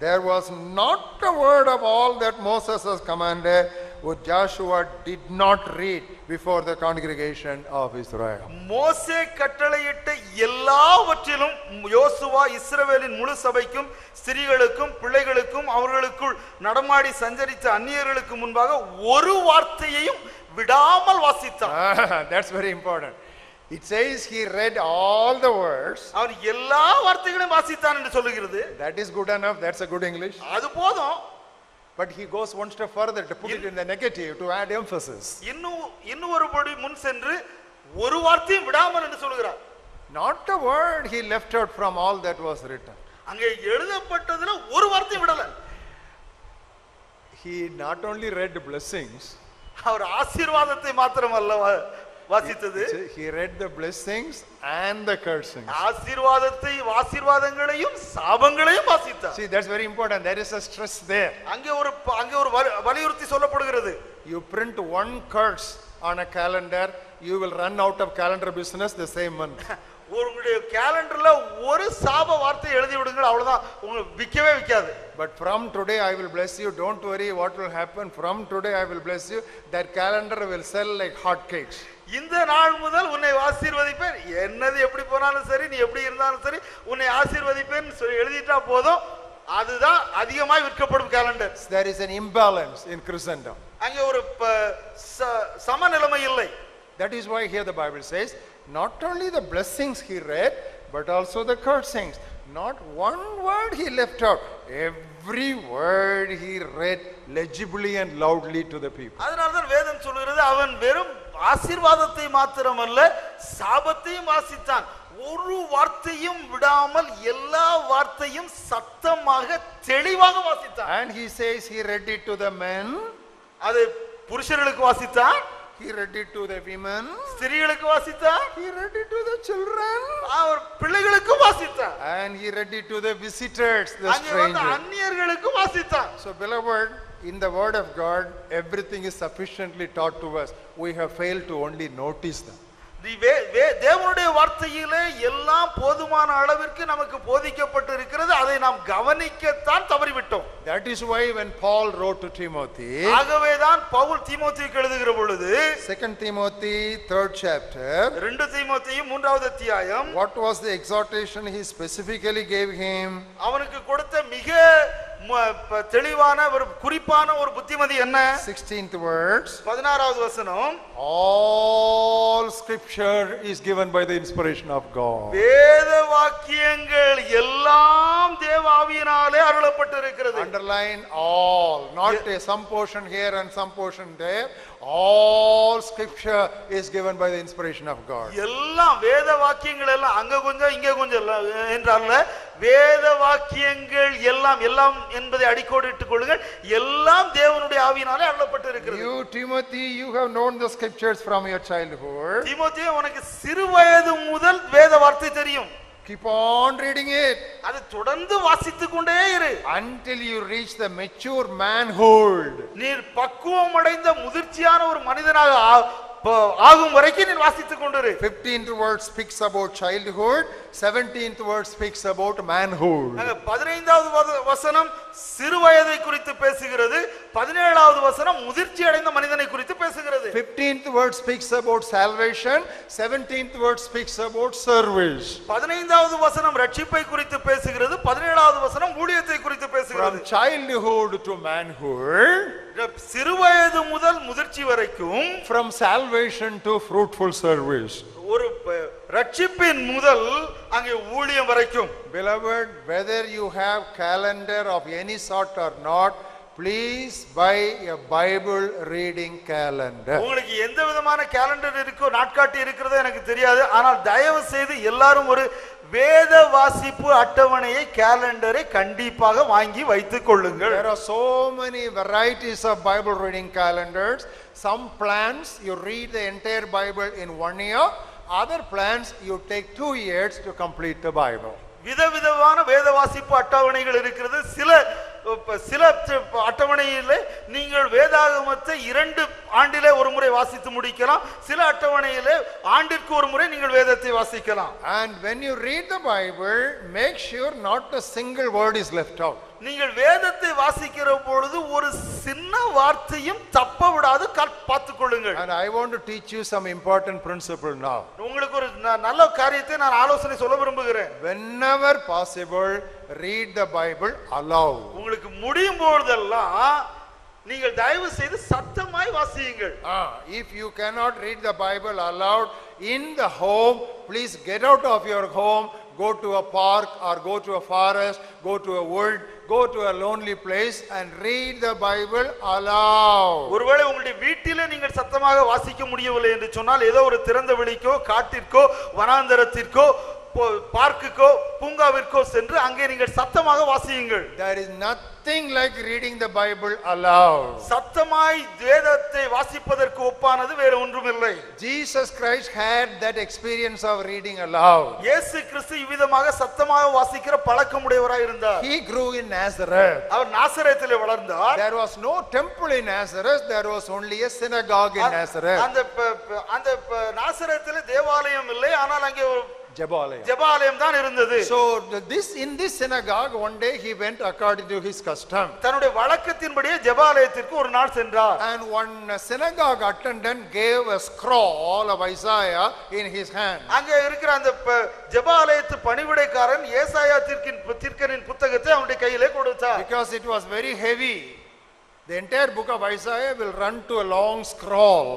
There was not a word of all that Moses has commanded which Joshua did not read before the congregation of Israel. மோசே கட்டளையிட்ட எல்லாவற்றிலும் யோசுவா இஸ்ரவேலின் முழு சபைக்கும் ஸ்திரீகளுக்கும் பிள்ளைகளுக்கும் அவர்களுக்குள் நடமாடி சஞ்சரித்த அந்நியர்களுக்கு முன்பாக ஒரு வார்த்தையையும் விடாமல் Ah, (laughs) that's very important. It says he read all the words. அவன் எல்லா வார்த்தைகளையும் வாசித்தான் என்று சொல்லுகிறது That is good enough. That's a good English. அது போதும் But he goes one step further to put it in the negative to add emphasis. இன்னும் இன்னும் ஒரு படி முன் சென்று ஒரு வார்த்தையும் விடாமல் என்று சொல்லுகிறார் Not a word he left out from all that was written. அங்கே எழுதப்பட்டதுல ஒரு வார்த்தையும் விடல He not only read blessings, அவர் ஆசீர்வாதத்தை மாத்திரமல்ல வா- வாசித்தது he read the blessings and the cursings. ஆசீர்வாதத்தை ஆசீர்வாதங்களையும் சாபங்களையும் வாசித்தார் See, that's very important. There is a stress there. அங்கே ஒரு அங்கே ஒரு வலி- வலியுறுத்தி சொல்லப்படுகிறது You print one curse on a calendar, you will run out of calendar business the same month. உங்களுடைய கேலண்டர்ல ஒரு சாப வார்த்தை எழுதி விடுங்கள் அவ்வளவுதான் உங்களுக்கு விற்கவே விற்காது But from today I will bless you. Don't worry what will happen. From today I will bless you. That calendar will sell like hotcakes. இந்த நாள் முதல் உன்னை ஆசீர்வதிப்பேன் என்னது எப்படி போனாலும் சரி நீ எப்படி இருந்தாலும் சரி உன்னை ஆசீர்வதிப்பேன் சொல்லி எழுதிட்டா போதும் அதுதான் அதிகமாய் விற்கப்படும் calendar There is an imbalance in Christendom. அங்கே ஒரு சமநிலைமை இல்லை That is why here the Bible says, not only the blessings he read, but also the cursings. Not one word he left out. Every word he read legibly and loudly to the people. அதனால்தான் வேதம் சொல்லுகிறது அவன் வெறும் ஆசீர்வாதத்தை மாத்திரமல்ல சாபத்தையும் வாசித்தான். ஒரு வார்த்தையும் விடாமல் எல்லா வார்த்தையும் சத்தமாக தெளிவாக வாசித்தான். And he says he read it to the men, அது புருஷர்களுக்கு வாசித்தான் he read it to the women, ஸ்திரீகளுக்கு வாசித்தான் he read it to the children, அவர் பிள்ளைகளுக்கும் வாசித்தான் and he read it to the visitors, the அங்கே வந்து strangers. அந்நியர்களுக்கும் வாசித்தான் So, beloved, in the Word of God, everything is sufficiently taught to us. We have failed to only notice them. வே- வே- தேவனுடைய வார்த்தையிலே எல்லாம் போதுமான அளவிற்கு நமக்கு போதிக்கப்பட்டு இருக்கிறது அதை நாம் கவனிக்கத்தான் தவறிவிட்டோம் That is why when Paul wrote to Timothy, ஆகவேதான் பவுல் தீமோத்தேயுக்கு எழுதுகிற பொழுது 2 Timothy, third chapter, ரெண்டு தீமோத்தேயு மூன்றாவது அத்தியாயம் what was the exhortation he specifically gave him? அவனுக்கு கொடுத்த மிக தெளிவான ஒரு குறிப்பான ஒரு புத்திமதி என்ன 16th words. பதினாறாவது வசனம் All scripture is given by the inspiration of God. வேத வாக்கியங்கள் எல்லாம் தேவாவியினாலே அருளப்பட்டு இருக்கிறது Underline all, not a some portion here and some portion there. All scripture is given by the inspiration of God. எல்லாம் வேத வாக்கியங்கள் எல்லாம் அங்க கொஞ்சம் இங்க கொஞ்சம் என்றால வேத வாக்கியங்கள் எல்லாம் எல்லாம் என்பதை அடிக்கோடிட்டுக் கொள்ளுங்கள் எல்லாம் தேவனுடைய ஆவியினாலே அருளப்பட்டு இருக்கிறது You, Timothy, you have known the scriptures from your childhood. தீமோத்தேயு உனக்கு சிறு வயது முதல் வேத வார்த்தை தெரியும் Keep on reading it அது தொடர்ந்து வாசித்துக் கொண்டே இரு until you reach the mature manhood. நீர் பக்குவம் அடைந்த முதிர்ச்சியான ஒரு மனிதனாக ஆ- ப- ஆகும் வரைக்கும் நீ வாசித்துக் கொண்டிரு 15th word speaks about childhood, 17th word speaks about manhood. அங்க பதினைந்தாவது வத- வசனம் சிறுவயதை குறித்து பேசுகிறது பதினேழாவது வசனம் முதிர்ச்சி அடைந்த மனிதனை குறித்து பேசுகிறது 15th word speaks about salvation, 17th word speaks about service. பதினைந்தாவது வசனம் ரட்சிப்பை குறித்து பேசுகிறது பதினேழாவது வசனம் ஊழியத்தை குறித்து பேசுகிறது From childhood to manhood, சிறுவயது முதல் முதிர்ச்சி வரைக்கும் from salvation to fruitful service. ஒரு ரட்சிப்பின் முதல் அங்கே ஊழியம் வரைக்கும் Beloved, whether you have calendar of any sort or not, please buy a Bible reading calendar. உங்களுக்கு எந்த விதமான கேலண்டர் இருக்கோ நாட்காட்டி இருக்கிறதோ எனக்கு தெரியாது ஆனால் தயவு செய்து எல்லாரும் ஒரு வேத வாசிப்பு அட்டவணையை கேலண்டரை கண்டிப்பாக வாங்கி வைத்துக் கொள்ளுங்கள் There are so many varieties of Bible reading calendars. Some plans you read the entire Bible in one year, other plans you take two years to complete the Bible. விதவிதமான வேத வாசிப்பு அட்டவணைகள் இருக்கிறது சில சில அட்டவணையில் அட்டவணையிலே நீங்கள் வேதாகமத்தை இரண்டு ஆண்டிலே ஒரு முறை வாசித்து முடிக்கலாம் சில அட்டவணையிலே ஆண்டிற்கு ஒரு முறை நீங்கள் வேதத்தை வாசிக்கலாம் And when you read the Bible, make sure not a single word is left out. நீங்கள் வேதத்தை வாசிக்கிற பொழுது ஒரு சின்ன வார்த்தையும் தப்ப விடாது பார்த்துக் கொள்ளுங்கள் And I want to teach you some important principle now. உங்களுக்கு ஒரு நல்ல காரியத்தை நான் ஆலோசனை சொல்ல விரும்புகிறேன் Whenever possible, read the Bible aloud. உங்களுக்கு முடியும் பொழுதெல்லாம் நீங்கள் தயவு செய்து சத்தமாய் வாசியுங்கள் Ah, if you cannot read the Bible aloud in the home, please get out of your home, go to a park or go to a forest, go to a wood, go to a lonely place and read the Bible aloud. ஒருவேளை உங்களுடைய வீட்டிலே நீங்கள் சத்தமாக வாசிக்க முடியவில்லை என்று சொன்னால் ஏதோ ஒரு திறந்த வெளிக்கோ காட்டிற்கோ வனாந்தரத்திற்கோ பார்க்குக்கோ பூங்காவிற்கோ சென்று அங்கே நீங்கள் சத்தமாக வாசியுங்கள் There is nothing like reading the Bible aloud. சத்தமாய் வேதத்தை வாசிப்பதற்கு ஒப்பானது வேற ஒன்றுமில்லை Jesus Christ had that experience of reading aloud. இயேசு கிறிஸ்து இவ்விதமாக சத்தமாக வாசிக்கிற பழக்கமுடையவராய் இருந்தார் He grew in Nazareth. அவர் நாசரேத்திலே வளர்ந்தார் There was no temple in Nazareth, there was only a synagogue in Nazareth. அந்த அந்த நாசரேத்திலே தேவாலயம் இல்லை ஆனால் அங்கே ஜெபாலயம் தான் இருந்தது So the- this in this synagogue one day he went according to his custom. தன்னுடைய வழக்கத்தின்படியே ஜெபாலயத்திற்கு ஒரு நாள் சென்றார் And one synagogue attendant gave a scroll of Isaiah in his hand. அங்க இருக்கிற அந்த ஜெபாலயத்து பணிவிடைக்காரன் ஏசாயா தீர்க்கின் தீர்க்கனின் புத்தகத்தை அவனுடைய கையிலே கொடுத்தார் Because it was very heavy. The entire book of Isaiah will run to a long scroll.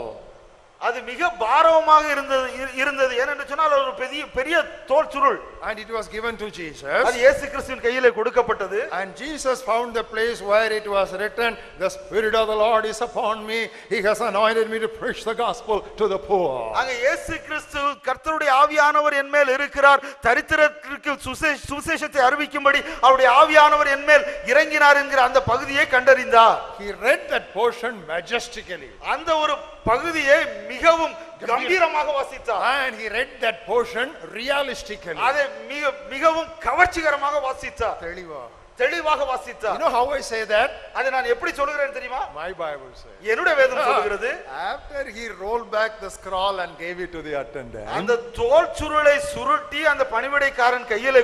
அது மிக பாரவமாக இருந்தது இரு- இருந்தது ஏனென்று சொன்னால் அது ஒரு பெரிய பெரிய தோல் சுருள் And it was given to அது Jesus. இயேசு கிறிஸ்துவின் கையிலே கொடுக்கப்பட்டது And Jesus found the place where it was written, The Spirit of the Lord is upon me. He has anointed me to preach the gospel to the poor. அங்க இயேசு கிறிஸ்து கர்த்தருடைய ஆவியானவர் என் மேல் இருக்கிறார் தரித்திரத்திற்கு சுசே- சுவிசேஷத்தை அறிவிக்கும்படி அவருடைய ஆவியானவர் என் மேல் இறங்கினார் என்கிற அந்த பகுதியை கண்டறிந்தார் He read that portion majestically. அந்த ஒரு பகுதியை மிகவும் கம்பீரமாக வாசித்தார் And he read that portion realistically. அதை மிக மிகவும் கவர்ச்சிகரமாக வாசித்தார் தெளிவா. தெளிவாக You வாசித்தார் know how I say that? அதை நான் எப்படி சொல்லுகிறேன் தெரியுமா My Bible says. என்னுடைய வேதம் சொல்லுகிறது After he rolled back the scroll and gave it to the attendant, அந்த தோல் சுருளை சுருட்டி அந்த பணிவிடைக்காரன் கையில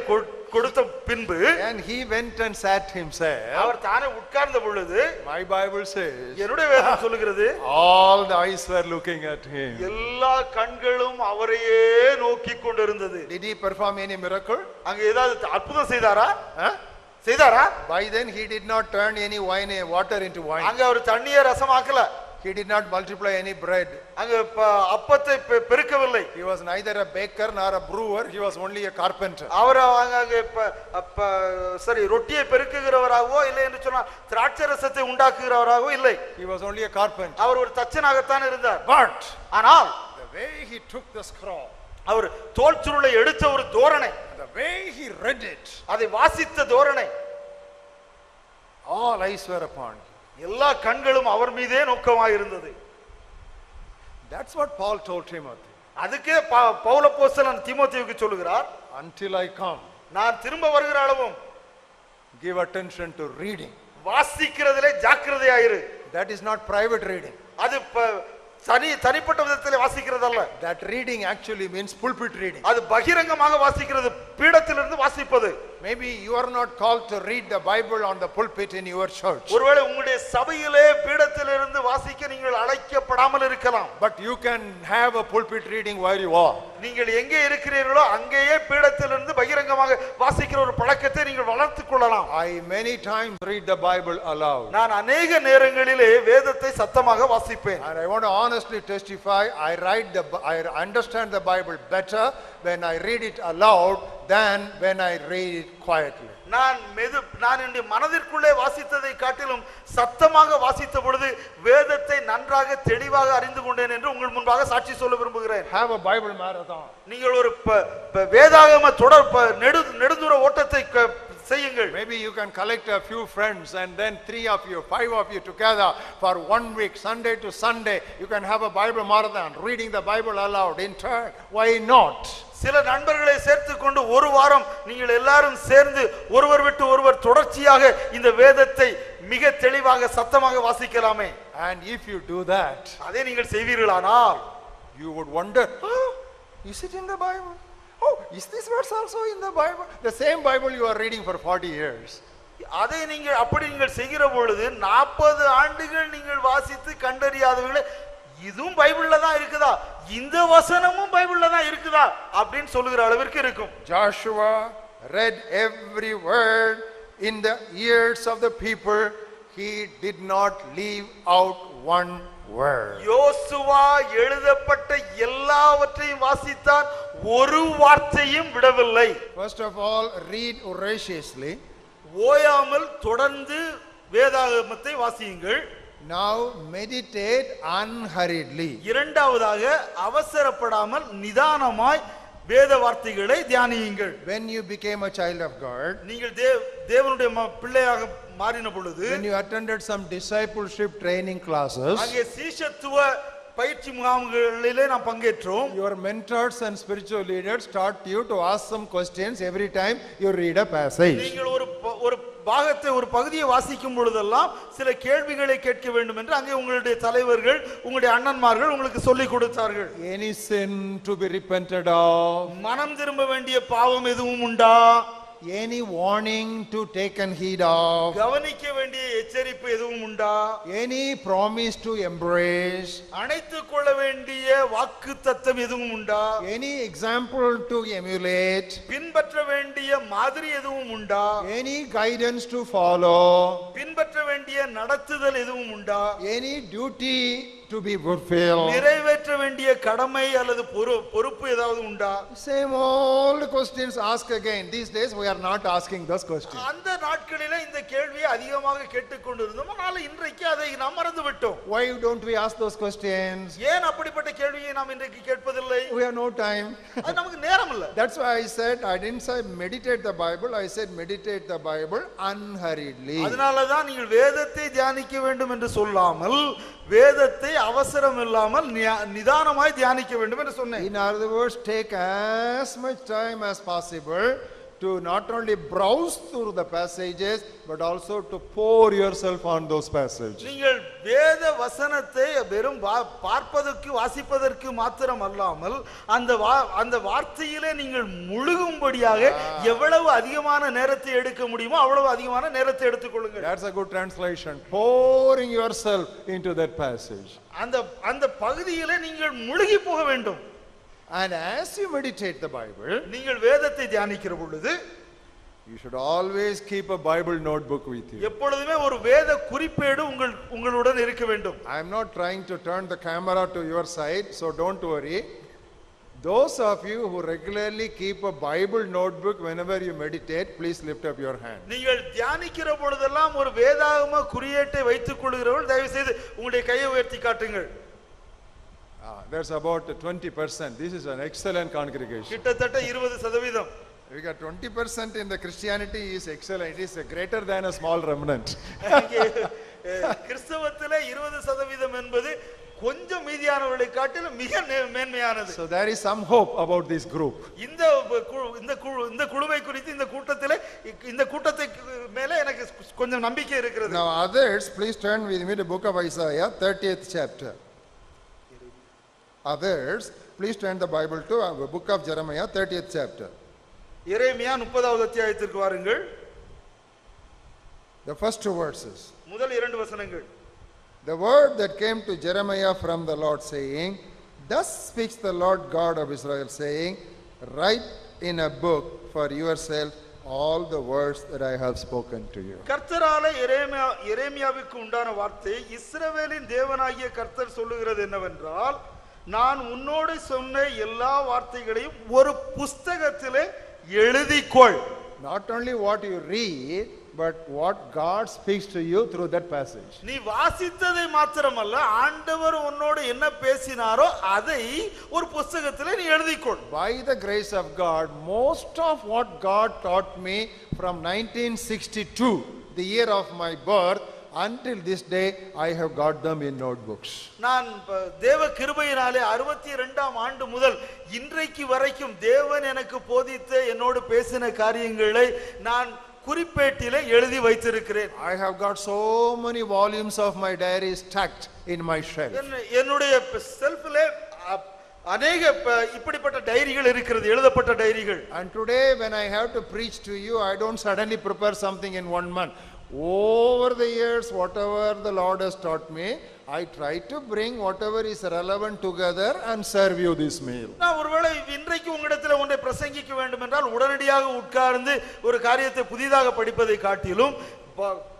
கொடுத்த பின்பு and he went and sat himself, அவர் தானே உட்கார்ந்த பொழுது my Bible says, என்னுடைய வேதம் சொல்லுகிறது all the eyes were looking at him. எல்லா கண்களும் அவரையே நோக்கி கொண்டிருந்தது Did he perform any miracle? அங்க ஏதாவது அற்புதம் செய்தாரா? செய்தாரா By then he did not turn any wine, water into wine. அங்க அவர் தண்ணியை ரசமாக்கல He did not multiply any bread. அங்க ப- அப்பத்தை பெ- பெருக்கவில்லை He was neither a baker nor a brewer. He was only a carpenter. அவர் அங்க அங்க இப்ப அப்ப சரி ரொட்டியை பெருக்குகிறவராகவோ இல்லை என்று சொன்னா திராட்சை ரசத்தை உண்டாக்குகிறவராகவோ இல்லை He was only a carpenter. அவர் ஒரு தச்சனாகத்தான் இருந்தார் But ஆனால் the way he took the scroll, அவர் தோல் சுருளை எடுத்த ஒரு தோரணை the way he read it, அதை வாசித்த தோரணை all eyes were upon him. எல்லா கண்களும் அவர் மீதே நோக்கமாக இருந்தது That's what Paul told Timothy. அதுக்கே ப- பவுலப்போஸ்தலன் தீமோத்தேயுக்கு சொல்லுகிறார் Until I come, நான் திரும்ப வருகிற அளவும் give attention to reading. வாசிக்கிறதிலே ஜாக்கிரதையாயிரு That is not private reading. அது தனி தனிப்பட்ட விதத்திலே வாசிக்கிறதல்ல That reading actually means pulpit reading. அது பகிரங்கமாக வாசிக்கிறது பீடத்திலிருந்து வாசிப்பது Maybe you are not called to read the Bible on the pulpit in your church. ஒருவேளை உங்களுடைய சபையிலே பீடத்திலிருந்து வாசிக்க நீங்கள் அழைக்கப்படாமல் இருக்கலாம் But you can have a pulpit reading where you are. நீங்கள் எங்கே இருக்கிறீர்களோ அங்கேயே பீடத்திலிருந்து பகிரங்கமாக வாசிக்கிற ஒரு பழக்கத்தை நீங்கள் வளர்த்துக் கொள்ளலாம் I many times read the Bible aloud. நான் அநேக நேரங்களிலே வேதத்தை சத்தமாக வாசிப்பேன் And I want to honestly testify, I write the, Bi- I understand the Bible better when I read it aloud than when I read it quietly. நான் மெது நான் என்னுடைய மனதிற்குள்ளே வாசித்ததை காட்டிலும் சத்தமாக வாசித்த பொழுது வேதத்தை நன்றாக தெளிவாக அறிந்து கொண்டேன் என்று உங்கள் முன்பாக சாட்சி சொல்ல விரும்புகிறேன் Have a Bible marathon. நீங்கள் ஒரு வேதாகம தொடர் நெடு நெடுந்தூர ஓட்டத்தை செய்யுங்கள் Maybe you can collect a few friends and then three of you, five of you together for one week, Sunday to Sunday. You can have a Bible marathon, reading the Bible aloud in turn. Why not? சில நண்பர்களை சேர்த்து கொண்டு ஒரு வாரம் நீங்கள் எல்லாரும் சேர்ந்து ஒருவர் விட்டு ஒருவர் தொடர்ச்சியாக இந்த வேதத்தை மிக தெளிவாக சத்தமாக வாசிக்கலாமே And if you do that, அதை நீங்கள் செய்வீர்களானால் you would wonder, oh, is it in the Bible? Oh, is this verse also in the Bible? The same Bible you are reading for 40 years. அதை நீங்கள் அப்படி நீங்கள் செய்கிற பொழுது நாற்பது ஆண்டுகள் நீங்கள் வாசித்து கண்டறியாதவர்களே இதுவும் பைபிள்ல தான் இருக்குதா இந்த வசனமும் பைபிள்ல தான் இருக்குதா அப்படின்னு சொல்லுகிற அளவிற்கு இருக்கும் Joshua read every word in the ears of the people. He did not leave out one word. யோசுவா எழுதப்பட்ட எல்லாவற்றையும் வாசித்தான் ஒரு வார்த்தையும் விடவில்லை First of all, read voraciously. ஓயாமல் தொடர்ந்து வேதாகமத்தை வாசியுங்கள் Now meditate unhurriedly. இரண்டாவதாக அவசரப்படாமல் நிதானமாய் வேத வார்த்தைகளை தியானியுங்கள் When you became a child of God, நீங்கள் தேவ தேவனுடைய பிள்ளையாக மாறின பொழுது when you attended some discipleship training classes, அங்கே சீஷத்துவ பயிற்சி முகாம்களிலே நாம் பங்கேற்றோம். Your mentors and spiritual leaders taught you to ask some questions every time you read a passage. நீங்கள் ஒரு ப- ஒரு பாகத்தை ஒரு பகுதியை வாசிக்கும் பொழுதெல்லாம் சில கேள்விகளை கேட்க வேண்டும் என்று அங்கே உங்களுடைய தலைவர்கள் உங்களுடைய அண்ணன்மார்கள் உங்களுக்கு சொல்லிக் கொடுத்தார்கள். Any sin to be repented of, மனம் திரும்ப வேண்டிய பாவம் எதுவும் உண்டா? Any warning to taken heed of, கவனிக்க வேண்டிய எச்சரிப்பு எதுவும் உண்டா any promise to embrace, அணைத்துக் கொள்ள வேண்டிய வாக்கு தத்தம் எதுவும் உண்டா any example to emulate, பின்பற்ற வேண்டிய மாதிரி எதுவும் உண்டா any guidance to follow, பின்பற்ற வேண்டிய நடத்துதல் எதுவும் உண்டா any duty to be fulfilled. நிறைவேற்ற வேண்டிய கடமை அல்லது பொறு- பொறுப்பு ஏதாவது உண்டா Same old questions asked again. These days we are not asking those questions. அந்த நாட்களில இந்த கேள்வியை அதிகமாக கேட்டுக்கொண்டிருந்தோம் ஆனால் இன்றைக்கு அதை நாம் மறந்து விட்டோம் Why don't we ask those questions? ஏன் அப்படிப்பட்ட கேள்வியை நாம் இன்றைக்கு கேட்பதில்லை We have no time. அது நமக்கு நேரம் இல்ல That's why I said, I didn't say meditate the Bible, I said meditate the Bible unhurriedly. அதனாலதான் நீங்கள் வேதத்தை தியானிக்க வேண்டும் என்று சொல்லாமல் வேதத்தை அவசரம் இல்லாமல் நிதானமாய் தியானிக்க வேண்டும் என்று சொன்னேன் In other words, take as much time as possible to not only browse through the passages, but also to pour yourself on those passages. நீங்கள் வேத வசனத்தை வெறும் பார்ப்பதற்கு வாசிப்பதற்கு மாத்திரம் அல்லாமல் அந்த அந்த வார்த்தையிலே நீங்கள் முழுகும்படியாக எவ்வளவு அதிகமான நேரத்தை எடுக்க முடியுமோ அவ்வளவு அதிகமான நேரத்தை எடுத்துக்கொள்ளுங்கள் That's a good translation. Pouring yourself into that passage. அந்த அந்த பகுதியிலே நீங்கள் முழுகி போக வேண்டும் And as you meditate the Bible, நீங்கள் வேதத்தை தியானிக்கிற பொழுது you should always keep a Bible notebook with you. எப்பொழுதுமே ஒரு வேத குறிப்பேடு உங்கள் உங்களுடன் இருக்க வேண்டும் I am not trying to turn the camera to your side, so don't worry. Those of you who regularly keep a Bible notebook whenever you meditate, please lift up your hand. நீங்கள் தியானிக்கிற பொழுதெல்லாம் ஒரு வேதாகம குறியீட்டை வைத்துக் கொள்கிறவர்கள் தயவு செய்து உங்களுடைய கையை உயர்த்தி காட்டுங்கள் Ah, There's about 20%. This is an excellent congregation. கிட்டத்தட்ட இருபது சதவீதம் We got 20% in the Christianity is excellent. It is greater than a small remnant. கிறிஸ்தவத்திலே இருபது சதவீதம் என்பது கொஞ்சம் மீதியானவர்களை காட்டிலும் மிக மேன்மையானது So there is some hope about this group. இந்த குழு- இந்த குழு இந்த குழுவை குறித்து இந்த கூட்டத்திலே இந்த கூட்டத்தை மேலே எனக்கு கொஞ்சம் நம்பிக்கை இருக்கிறது Now others, please turn with me to book of Isaiah, 30th chapter. Others, please turn the Bible to uh, book of Jeremiah, 30th chapter. எரேமியா முப்பதாவது அத்தியாயத்திற்கு வாருங்கள் The first two verses. முதல் இரண்டு வசனங்கள் The word that came to Jeremiah from the Lord, saying, Thus speaks the Lord God of Israel, saying, Write in a book for yourself all the words that I have spoken to you. கர்த்தரால எரேமியா எரேமியாவுக்கு உண்டான வார்த்தை இஸ்ரவேலின் தேவனாகிய கர்த்தர் சொல்லுகிறது என்னவென்றால் நான் உன்னோடு சொன்ன எல்லா வார்த்தைகளையும் ஒரு புஸ்தகத்திலே எழுதிக்கொள் Not only what you read, but what God speaks to you through that passage. நீ வாசித்ததை மாத்திரமல்ல ஆண்டவர் உன்னோடு என்ன பேசினாரோ அதை ஒரு புஸ்தகத்திலே நீ எழுதிக்கொள் By the grace of God, most of what God taught me from 1962, the year of my birth, until this day, I have got them in notebooks. நான் தேவ கிருபையினாலே அறுபத்தி இரண்டாம் ஆண்டு முதல் இன்றைக்கு வரைக்கும் தேவன் எனக்கு போதித்த என்னோடு பேசின காரியங்களை நான் குறிப்பேட்டிலே எழுதி வைத்திருக்கிறேன் I have got so many volumes of my diary stacked in my shelf. என்ன- என்னுடைய செல்ஃபிலே அநேக ப- இப்படிப்பட்ட டைரிகள் இருக்கிறது எழுதப்பட்ட டைரிகள் And today, when I have to preach to you, I don't suddenly prepare something in one month. Over the years, whatever the Lord has taught me, I try to bring whatever is relevant together and serve you this meal. நான் ஒருவேளை இன்றைக்கு உங்களிடத்தில் ஒன்றை பிரசங்கிக்க வேண்டும் என்றால் உடனடியாக உட்கார்ந்து ஒரு காரியத்தை புதிதாக படிப்பதை காட்டிலும் ப- நெ- நெ-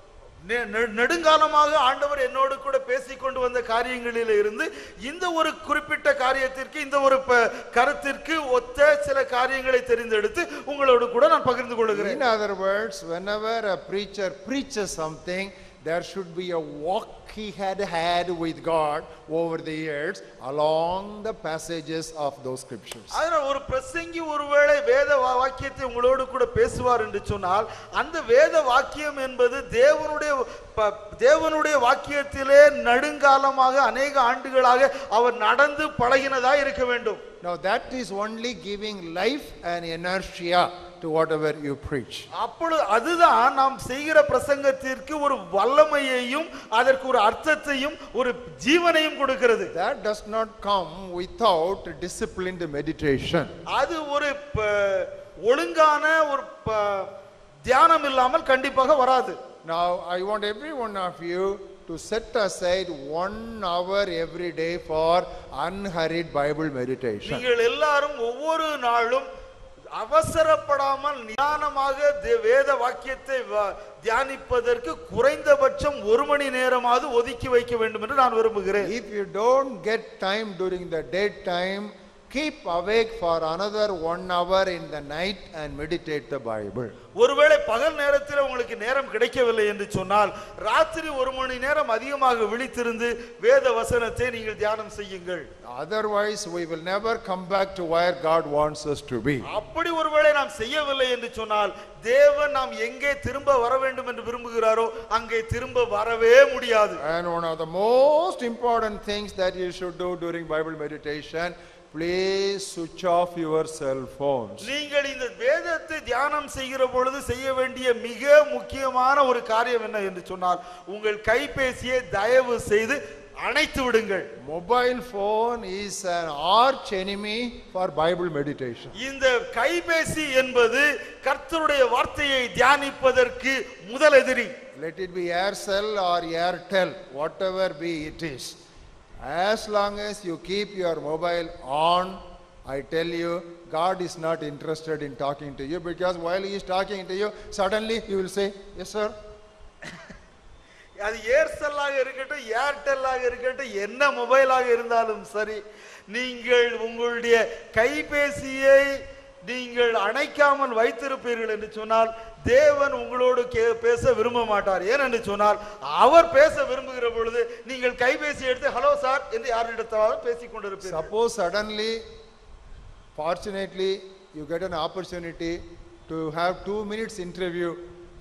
நெடுங்காலமாக ஆண்டவர் என்னோடு கூட பேசிக்கொண்டு வந்த காரியங்களில் இருந்து இந்த ஒரு குறிப்பிட்ட காரியத்திற்கு இந்த ஒரு ப- கருத்திற்கு ஒத்த சில காரியங்களை தெரிந்தெடுத்து உங்களோடு கூட நான் பகிர்ந்து கொள்கிறேன். In other words, whenever a preacher preaches something, there should be a walk he had had with God over the years along the passages of those scriptures. அதனால் ஒரு பிரசங்கி ஒருவேளை வேத வாக்கியத்தை உங்களோடு கூட பேசுவார் என்று சொன்னால் அந்த வேத வாக்கியம் என்பது தேவனுடைய தேவனுடைய வாக்கியத்திலே நடுங்காலமாக அநேக ஆண்டுகளாக அவர் நடந்து பழகினதா இருக்க வேண்டும் Now that is only giving life and inertia to whatever you preach. அப்பொழுது அதுதான் நாம் செய்கிற பிரசங்கத்திற்கு ஒரு வல்லமையையும் அதற்கு ஒரு அர்த்தத்தையும் ஒரு ஜீவனையும் கொடுக்கிறது That does not come without disciplined meditation. அது ஒரு ஒழுங்கான ஒரு தியானம் இல்லாமல் கண்டிப்பாக வராது Now I want every one of you to set aside one hour every day for unhurried Bible meditation. நீங்கள் எல்லாரும் ஒவ்வொரு நாளும் அவசரப்படாமல் நிதானமாக வேத வாக்கியத்தை வ- தியானிப்பதற்கு குறைந்தபட்சம் ஒரு மணி நேரமாவது ஒதுக்கி வைக்க வேண்டும் என்று நான் விரும்புகிறேன். If you don't get time during the day time keep awake for another one hour in the night and meditate the Bible. ஒருவேளை பகல் நேரத்தில் உங்களுக்கு நேரம் கிடைக்கவில்லை என்று சொன்னால் ராத்திரி ஒரு மணி நேரம் அதிகமாக விழித்திருந்து வேத வசனத்தை நீங்கள் தியானம் செய்யுங்கள் Otherwise, we will never come back to where God wants us to be. அப்படி ஒருவேளை நாம் செய்யவில்லை என்று சொன்னால் தேவன் நாம் எங்கே திரும்ப வர வேண்டும் என்று விரும்புகிறாரோ அங்கே திரும்ப வரவே முடியாது And one of the most important things that you should do during Bible meditation, please switch off your cell phones. நீங்கள் இந்த வேதத்தை தியானம் செய்கிற பொழுது செய்ய வேண்டிய மிக முக்கியமான ஒரு காரியம் என்ன என்று சொன்னால் உங்கள் கைபேசியை தயவு செய்து அணைத்து விடுங்கள் Mobile phone is an arch enemy for Bible meditation. இந்த கைபேசி என்பது கர்த்தருடைய வார்த்தையை தியானிப்பதற்கு முதல் எதிரி Let it be Aircell or Airtel, whatever be it is. As long as you keep your mobile on, I tell you, God is not interested in talking to you because while He is talking to you, suddenly He will say, Yes, sir. அது ஏர்செல்லாக இருக்கட்டும் ஏர்டெல்லாக இருக்கட்டும் என்ன மொபைலாக இருந்தாலும் சரி நீங்கள் உங்களுடைய கைபேசியை நீங்கள் அணைக்காமல் வைத்திருப்பீர்கள் என்று சொன்னால் தேவன் உங்களோடு கே- பேச விரும்ப மாட்டார் ஏனென்று சொன்னால் அவர் பேச விரும்புகிற பொழுது நீங்கள் கைபேசி எடுத்து ஹலோ சார் என்று யாரிடத்தாவது பேசிக் Suppose suddenly, fortunately, you get an opportunity to have two minutes interview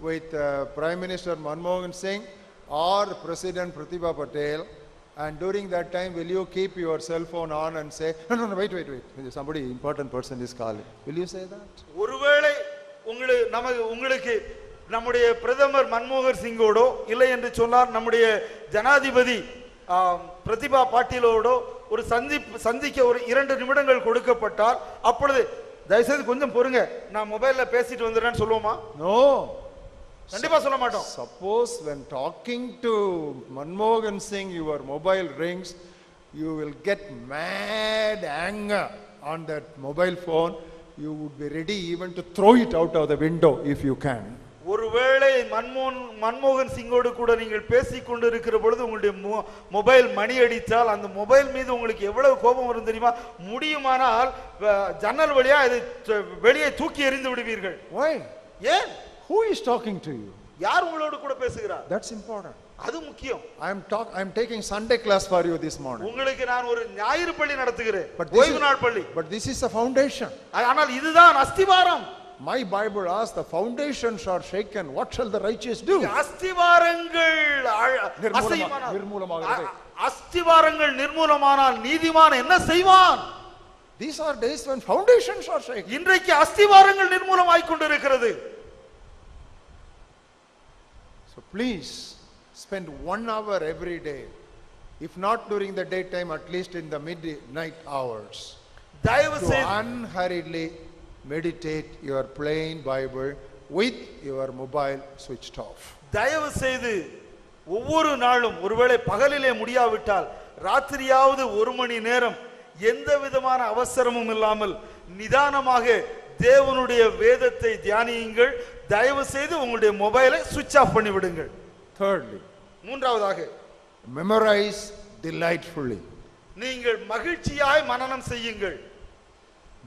with uh, Prime Minister Manmohan Singh or President Pratibha Patel, and during that time, will you keep your cell phone on and say, no, no, no, wait, wait, wait, somebody important person is calling. Will you say that? ஒருவேளை உங்களுக்கு நமக்கு உங்களுக்கு நம்முடைய பிரதமர் மன்மோகன் சிங்கோடோ இல்லை என்று சொன்னார் நம்முடைய ஜனாதிபதி பிரதிபா பாட்டீலோடோ ஒரு சந்தி சந்திக்க ஒரு இரண்டு நிமிடங்கள் கொடுக்கப்பட்டால் அப்பொழுது தயவுசெய்து கொஞ்சம் பொறுங்க நான் மொபைல்ல பேசிட்டு வந்துடுறேன்னு சொல்லுவோமா No. கண்டிப்பா சொல்ல மாட்டோம் Suppose when talking to Manmohan Singh, your mobile rings, you will get mad anger on that mobile phone. You would be ready even to throw it out of the window if you can. ஒருவேளை மன்மோகன் மன்மோகன் சிங்கோடு கூட நீங்கள் பேசிக் கொண்டு இருக்கிற பொழுது உங்களுடைய mobile மணி அடித்தால் அந்த மொபைல் மீது உங்களுக்கு எவ்வளவு கோபம் வரும் தெரியுமா முடியுமானால் ஜன்னல் வழியா இதை வெளியே தூக்கி எறிந்து விடுவீர்கள்? ஏன் Who is talking to you? யார் உங்களோடு கூட பேசுகிறார் That's important. அது முக்கியம் I am talk. I am taking Sunday class for you this morning. உங்களுக்கு நான் ஒரு ஞாயிறு பள்ளி நடத்துகிறேன் this ஓய்வு நாள் பள்ளி But this is a foundation. ஆனால் இதுதான் அஸ்திவாரம் My Bible asks the foundations are shaken. What shall the righteous do? அஸ்திவாரங்கள் அழ- நிர்மூலமா- அசையுமானால்- நிர்மூலமாகிறது. அ- அஸ்திவாரங்கள் நிர்மூலமானால் நீதிமான் என்ன செய்வான் These are days when foundations are shaken. இன்றைக்கு அஸ்திவாரங்கள் நிர்மூலமாய் கொண்டிருக்கிறது So please spend one hour every day, if not during the daytime, at least in the midnight hours, தயவு to செய்து unhurriedly meditate your plain Bible with your mobile switched off. தயவு செய்து ஒவ்வொரு நாளும் ஒருவேளை பகலிலே முடியாவிட்டால் ராத்திரியாவது ஒரு மணி நேரம் எந்த விதமான அவசரமும் இல்லாமல் நிதானமாக தேவனுடைய வேதத்தை தியானியுங்கள் தயவு செய்து உங்களுடைய மொபைலை சுவிட்ச் ஆஃப் பண்ணி விடுங்கள் Thirdly, மூன்றாவதாக memorize delightfully. நீங்கள் மகிழ்ச்சியாய் மனனம் செய்யுங்கள்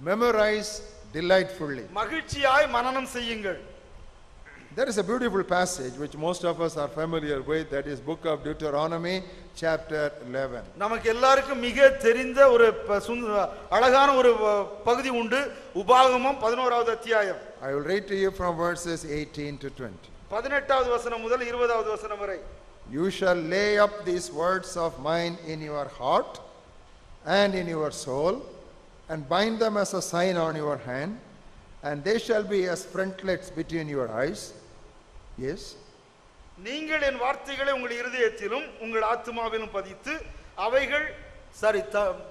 Memorize delightfully. மகிழ்ச்சியாய் மனனம் செய்யுங்கள் There is a beautiful passage which most of us are familiar with, that is book of Deuteronomy, chapter 11. நமக்கு எல்லாருக்கும் மிக தெரிந்த ஒரு அழகான ஒரு பகுதி உண்டு உபாகமம் பதினோராவது அத்தியாயம் I will read to you from verses 18 to 20. பதினெட்டாவது வசனம் முதல் இருபதாவது வசனம் வரை You shall lay up these words of mine in your heart and in your soul, and bind them as a sign on your hand, and they shall be as frontlets between your eyes. Yes. நீங்கள் என் வார்த்தைகளை உங்கள் இருதயத்திலும் உங்கள் ஆத்துமாவிலும் பதித்து அவைகள் sorry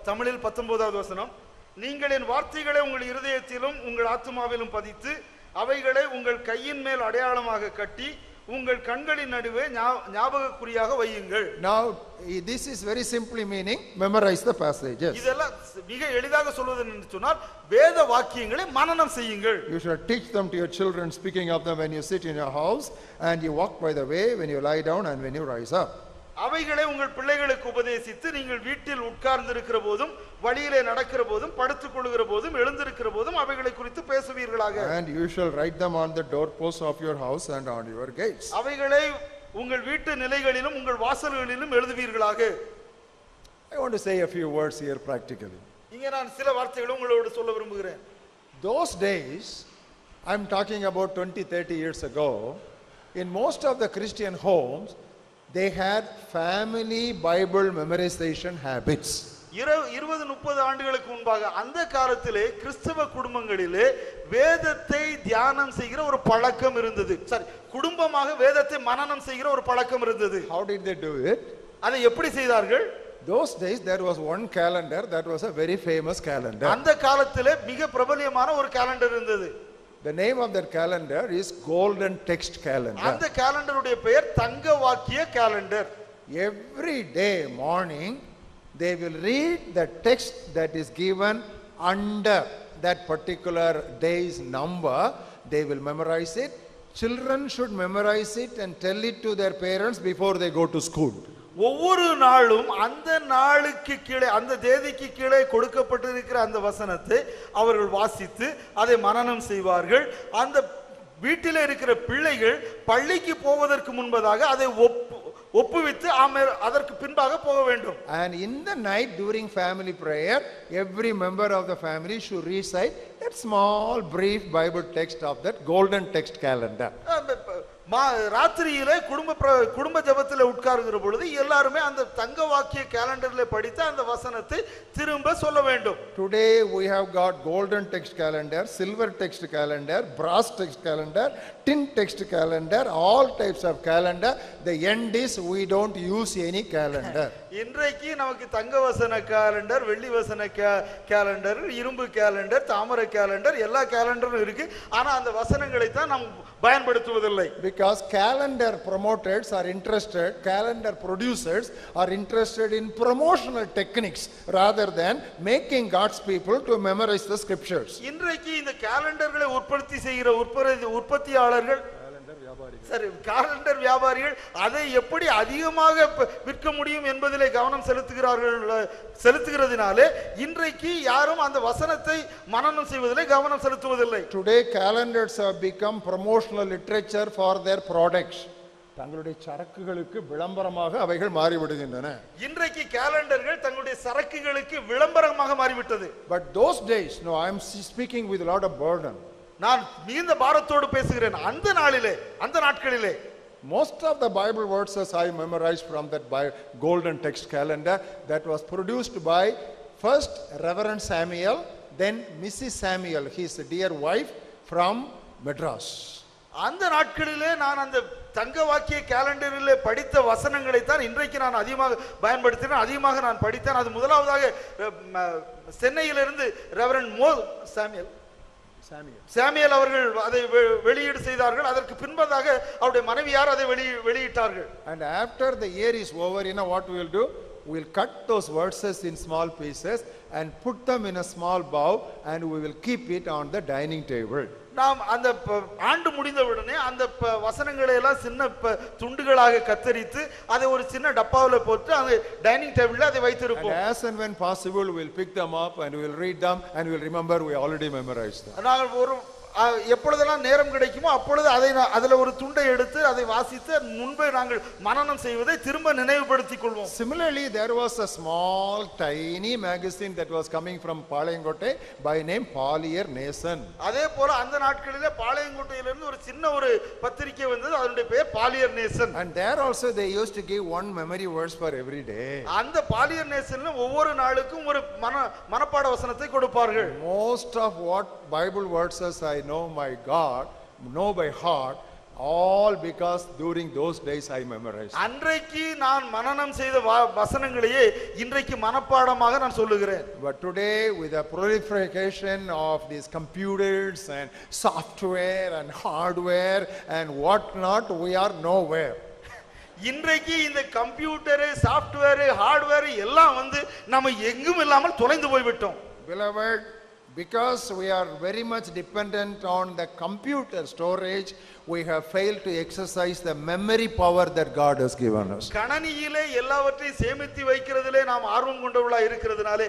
தமிழில் பத்தொன்பதாவது வசனம் நீங்கள் என் வார்த்தைகளை உங்கள் இருதயத்திலும் உங்கள் ஆத்துமாவிலும் பதித்து அவைகளை உங்கள் கையின் மேல் அடையாளமாக கட்டி உங்கள் கண்களின் நடுவே ஞாபகக்குறியாக வையுங்கள் Now, eh, this is very simply meaning memorize the passages. இதெல்லாம் மிக எளிதாக சொல்வது என்று சொன்னால் வேத வாக்கியங்களை மனனம் செய்யுங்கள் You shall teach them to your children, speaking of them when you sit in your house, and you walk by the way, when you lie down, and when you rise up. அவைகளை உங்கள் பிள்ளைகளுக்கு உபதேசித்து நீங்கள் வீட்டில் உட்கார்ந்திருக்கிற போதும் வழியிலே நடக்கிற போதும் படுத்துக் கொள்கிற போதும் எழுந்திருக்கிற போதும் அவைகளை குறித்து பேசுவீர்களாக And you shall write them on the doorposts of your house and on your gates. அவைகளை உங்கள் வீட்டு நிலைகளிலும் உங்கள் வாசல்களிலும் எழுதுவீர்களாக I want to say a few words here practically. இங்கே நான் சில வார்த்தைகளை உங்களோடு சொல்ல விரும்புகிறேன் Those days, I'm talking about 20, 30 years ago, in most of the Christian homes, they had family Bible memorization habits. இரு இருபது முப்பது ஆண்டுகளுக்கு முன்பாக அந்த காலத்திலே கிறிஸ்தவ குடும்பங்களிலே வேதத்தை தியானம் செய்கிற ஒரு பழக்கம் இருந்தது சரி குடும்பமாக வேதத்தை மனனம் செய்கிற ஒரு பழக்கம் இருந்தது How did they do it? அதை எப்படி செய்தார்கள் Those days, there was one calendar that was a very famous calendar. அந்த காலத்திலே மிக பிரபலியமான ஒரு கேலண்டர் இருந்தது The name of that calendar is Golden Text Calendar. அந்த கேலண்டருடைய பெயர் தங்க வாக்கிய calendar Every day morning, they will read the text that is given under that particular day's number. They will memorize it. Children should memorize it and tell it to their parents before they go to school. ஒவ்வொரு நாளும் அந்த நாளுக்கு கீழே அந்த தேதிக்கு கீழே கொடுக்கப்பட்டிருக்கிற அந்த வசனத்தை அவர்கள் வாசித்து அதை மனனம் செய்வார்கள் அந்த வீட்டில் இருக்கிற பிள்ளைகள் பள்ளிக்கு போவதற்கு முன்பதாக அதை ஒப்பு ஒப்புவித்து ஆமே அதற்கு பின்பாக போக வேண்டும் And in the night during family prayer, every member of the family should recite that small brief Bible text of that golden text calendar. மா ராத்திரியிலே குடும்ப குடும்ப ஜபத்தில் உட்காருகிற பொழுது எல்லாருமே அந்த தங்க வாக்கிய கேலண்டரில் படித்து அந்த வசனத்தை திரும்ப சொல்ல வேண்டும் today we have got golden text calendar silver text calendar brass text calendar tin text calendar all types of calendar The end is we don't use any calendar. இன்றைக்கு நமக்கு தங்க வசன கேலண்டர் வெள்ளி வசன கேலண்டர் இரும்பு கேலண்டர் தாமரை calendar எல்லா கேலண்டரும் இருக்கு ஆனா அந்த வசனங்களை தான் நாம் பயன்படுத்துவதில்லை Because calendar promoters are interested, calendar producers are interested in promotional techniques rather than making God's people to memorize the scriptures. இன்றைக்கு இந்த கேலண்டர்களை உற்பத்தி செய்கிற உற்பத்தி உற்பத்தியாளர்கள் சரி கேலண்டர் வியாபாரிகள் அதை எப்படி அதிகமாக விற்க முடியும் என்பதிலே கவனம் செலுத்துகிறார்கள் செலுத்துகிறதுனாலே இன்றைக்கு யாரும் அந்த வசனத்தை மனனம் செய்வதிலே கவனம் செலுத்துவதில்லை Today calendars have become promotional literature for their products. தங்களுடைய சரக்குகளுக்கு விளம்பரமாக அவைகள் மாறிவிடுகின்றன இன்றைக்கு கேலண்டர்கள் தங்களுடைய சரக்குகளுக்கு விளம்பரமாக மாறிவிட்டது those days, no, I am speaking with a lot of burden. நான் மிகுந்த பாரத்தோடு பேசுகிறேன் அந்த நாளிலே அந்த நாட்களிலே Most of the Bible verses I memorized from that Bi- golden text calendar that was produced by first Reverend Samuel, then Mrs. Samuel, his dear wife from Madras. அந்த நாட்களிலே நான் அந்த தங்க வாக்கிய கேலண்டரிலே படித்த வசனங்களை தான் இன்றைக்கு நான் அதிகமாக பயன்படுத்தினேன் அதிகமாக நான் படித்தேன் அது முதலாவதாக சென்னையிலிருந்து ரெவரன் மோ சாமியல். சாமியல் அவர்கள் அதை வெ- வெளியீடு செய்தார்கள் அதற்கு பின்பதாக அவருடைய மனைவியார் அதை வெளி வெளியிட்டார்கள் And after the year is over, you know what we will do? We'll cut those verses in small pieces and put them in a small bowl and we will keep it on the dining table. நாம் அந்த ஆண்டு முடிந்தவுடனே அந்த வசனங்களை எல்லாம் சின்ன துண்டுகளாக கத்தரித்து அதை ஒரு சின்ன டப்பாவில் போட்டு அந்த டைனிங் டேபிள்ல அதை வைத்திருப்போம் as and when possible, we'll pick them up and we'll read them and we'll remember we already memorized them. நாங்கள் ஒரு எப்பொழுதெல்லாம் நேரம் கிடைக்குமோ அப்பொழுது அதை அதுல ஒரு துண்டை எடுத்து அதை வாசித்து முன்பே நாங்கள் மனனம் செய்வதை திரும்ப நினைவுபடுத்திக் கொள்வோம் Similarly, there was a small, tiny magazine that was coming from Palangote by name Polier Nason. அதே போல அந்த நாட்களிலே பாளையங்கோட்டையிலிருந்து ஒரு சின்ன ஒரு பத்திரிகை வந்தது அதனுடைய பெயர் பாலியர் நேசன் And there also they used to give one memory verse for every day. அந்த பாலியர் நேசன்ல ஒவ்வொரு நாளுக்கும் ஒரு மன மனப்பாட வசனத்தை கொடுப்பார்கள் Most of what Bible verses I know my God, know by heart, all because during those days I memorized. அன்றைக்கு நான் மனனம் செய்த வா- வசனங்களையே இன்றைக்கு மனப்பாடமாக நான் சொல்லுகிறேன் But today, with the proliferation of these computers and software and hardware and whatnot, we are nowhere. இன்றைக்கு இந்த கம்ப்யூட்டரு சாஃப்ட்வேர் ஹார்ட்வேர் எல்லாம் வந்து நம்ம எங்கும் இல்லாமல் தொலைந்து போய்விட்டோம் Beloved, because we are very much dependent on the computer storage, we have failed to exercise the memory power that God has given us. கணனியிலே எல்லாவற்றையும் சேமித்து வைக்கிறதிலே நாம் ஆர்வம் கொண்டவர்களா இருக்கிறதுனாலே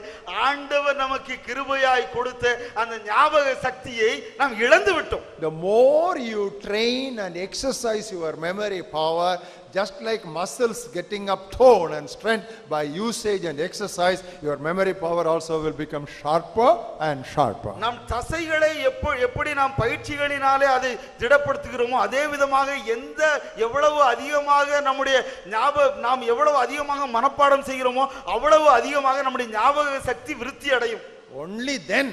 ஆண்டவர் நமக்கு கிருபையாய் கொடுத்த அந்த ஞாபக சக்தியை நாம் இழந்து விட்டோம் The more you train and exercise your memory power, just like muscles getting up tone and strength by usage and exercise, your memory power also will become sharper and sharper. நம் தசைகளை எப்போ எப்படி நாம் பயிற்சிகளினாலே அதை திடப்படுத்துகிறோமோ அதே விதமாக எந்த எவ்வளவு அதிகமாக நம்முடைய ஞாபக நாம் எவ்வளவு அதிகமாக மனப்பாடம் செய்கிறோமோ அவ்வளவு அதிகமாக நம்முடைய ஞாபக சக்தி விருத்தி அடையும் Only then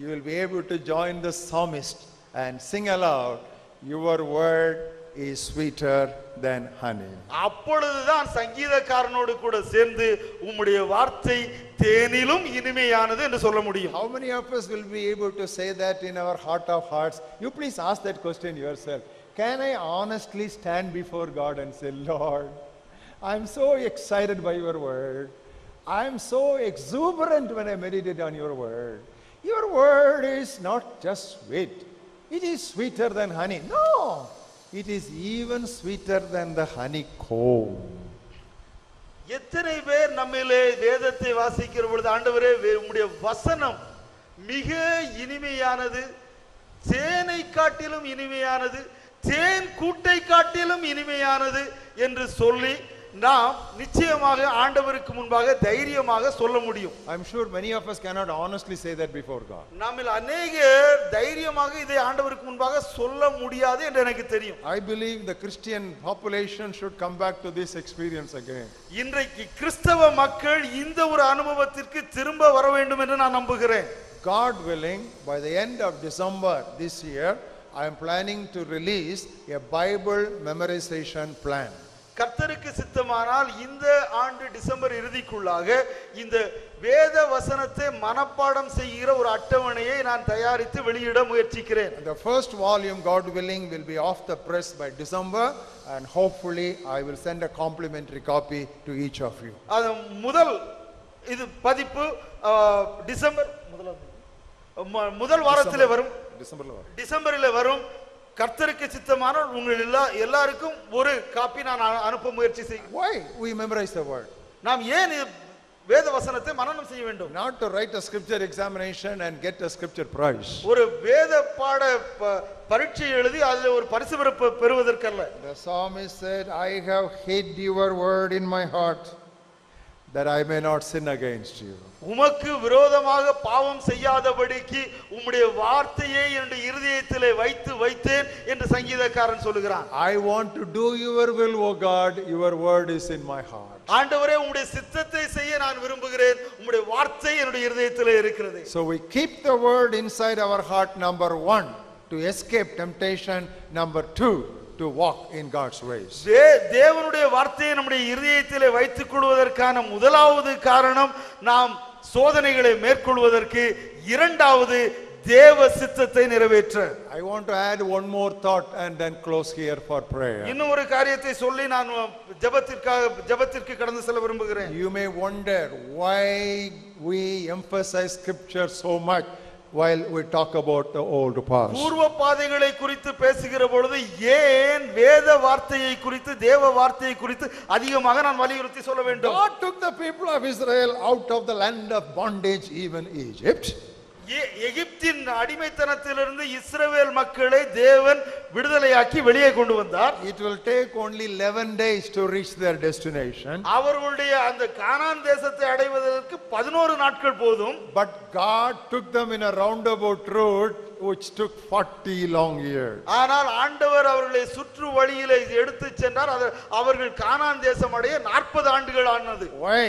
you will be able to join the psalmist and sing aloud, Your word is sweeter than honey. அப்பொழுதுதான் சங்கீதக்காரனோடு கூட சேர்ந்து உம்முடைய வார்த்தை தேனிலும் இனிமையானது என்று சொல்ல முடியும் How many of us will be able to say that in our heart of hearts? You please ask that question yourself. Can I honestly stand before God and say, Lord, I'm so excited by your word. I'm so exuberant when I meditate on your word. Your word is not just sweet, it is sweeter than honey. No, it is even sweeter than the honey Kom எத்தனை பேர் நம்மிலே வேதத்தை வாசிக்கிற பொழுது ஆண்டவரே உங்களுடைய வசனம் மிக இனிமையானது தேனை காட்டிலும் இனிமையானது தேன் கூட்டை காட்டிலும் இனிமையானது என்று சொல்லி நாம் நிச்சயமாக ஆண்டவருக்கு முன்பாக தைரியமாக சொல்ல முடியும் I'm sure many of us cannot honestly say that before God. நம்மில் அநேகர் தைரியமாக இதை ஆண்டவருக்கு முன்பாக சொல்ல முடியாது என்று எனக்கு தெரியும் I believe the Christian population should come back to this experience again. இன்றைக்கு கிறிஸ்தவ மக்கள் இந்த ஒரு அனுபவத்திற்கு திரும்ப வர வேண்டும் என்று நான் நம்புகிறேன் God willing, by the end of December this year, I am planning to release a Bible memorization plan. கர்த்தருக்கு சித்தமானால் இந்த ஆண்டு டிசம்பர் இறுதிக்குள்ளாக இந்த வேத வசனத்தை மனப்பாடம் செய்கிற ஒரு அட்டவணையை நான் தயாரித்து வெளியிட முயற்சிக்கிறேன் the first volume, God willing, will be off the press by December, and hopefully I will send a complimentary copy to each of you. அது முதல் இது பதிப்பு டிசம்பர் முதலாம் ம- முதல் வாரத்திலே வரும் December. டிசம்பரில் வரும் கர்த்தருக்கு சித்தமானால் உங்கள் எல்லா எல்லாருக்கும் ஒரு காப்பி நான் அனுப்ப முயற்சி செய்கிறேன் Why we memorize the word? நாம் ஏன் வேத வசனத்தை மனனம் செய்ய வேண்டும் Not to write a scripture examination and get a scripture prize. ஒரு வேத பாட பரீட்சை எழுதி அதுல ஒரு பரிசு பெற- பெறுவதற்கல்ல The psalmist said, I have hid your word in my heart that I may not sin against you. உமக்கு விரோதமாக பாவம் செய்யாதபடிக்கு உம்முடைய வார்த்தையை என்னுடைய இருதயத்திலே வைத்து வைத்தேன் என்று சங்கீதக்காரன் சொல்லுகிறான் I want to do your will, O God, your word is in my heart. ஆண்டவரே உம்முடைய சித்தத்தை செய்ய நான் விரும்புகிறேன் உம்முடைய வார்த்தை என்னுடைய இருதயத்திலே இருக்கிறது So we keep the word inside our heart, number one, to escape temptation, number two, to walk in God's ways. தேவனுடைய வார்த்தையை நம்முடைய இருதயத்திலே வைத்துக் கொள்வதற்கான முதலாவது காரணம் நாம் சோதனைகளை மேற்கொள்வதற்கு இரண்டாவது தேவ சித்தத்தை நிறைவேற்ற I want to add one more thought and then close here for prayer. இன்னும் ஒரு காரியத்தை சொல்லி நான் ஜெபத்திற்காக ஜெபத்திற்கு கடந்து செல்ல விரும்புகிறேன் You may wonder why we emphasize scripture so much while we talk about the old past. பூர்வ பாதைகளை குறித்து பேசுகிற பொழுது ஏன் வேத வார்த்தையை குறித்து தேவ வார்த்தையை குறித்து அதிகமாக நான் வலியுறுத்தி சொல்ல வேண்டும் God took the people of Israel out of the land of bondage, even Egypt. எகிப்தின் அடிமைத்தனத்திலிருந்து இஸ்ரவேல் மக்களை தேவன் விடுதலையாக்கி வெளியே கொண்டு வந்தார் It will take only 11 days to reach their destination. அவர்களுடைய அந்த கானான் தேசத்தை அடைவதற்கு பதினோரு நாட்கள் போதும் But God took them in a roundabout route which took 40 long years. ஆனால் ஆண்டவர் அவர்களை சுற்று வழியிலே எடுத்து சென்றார் அவர்கள் கானான் தேசம் அடைய நாற்பது ஆண்டுகள் ஆனது Why?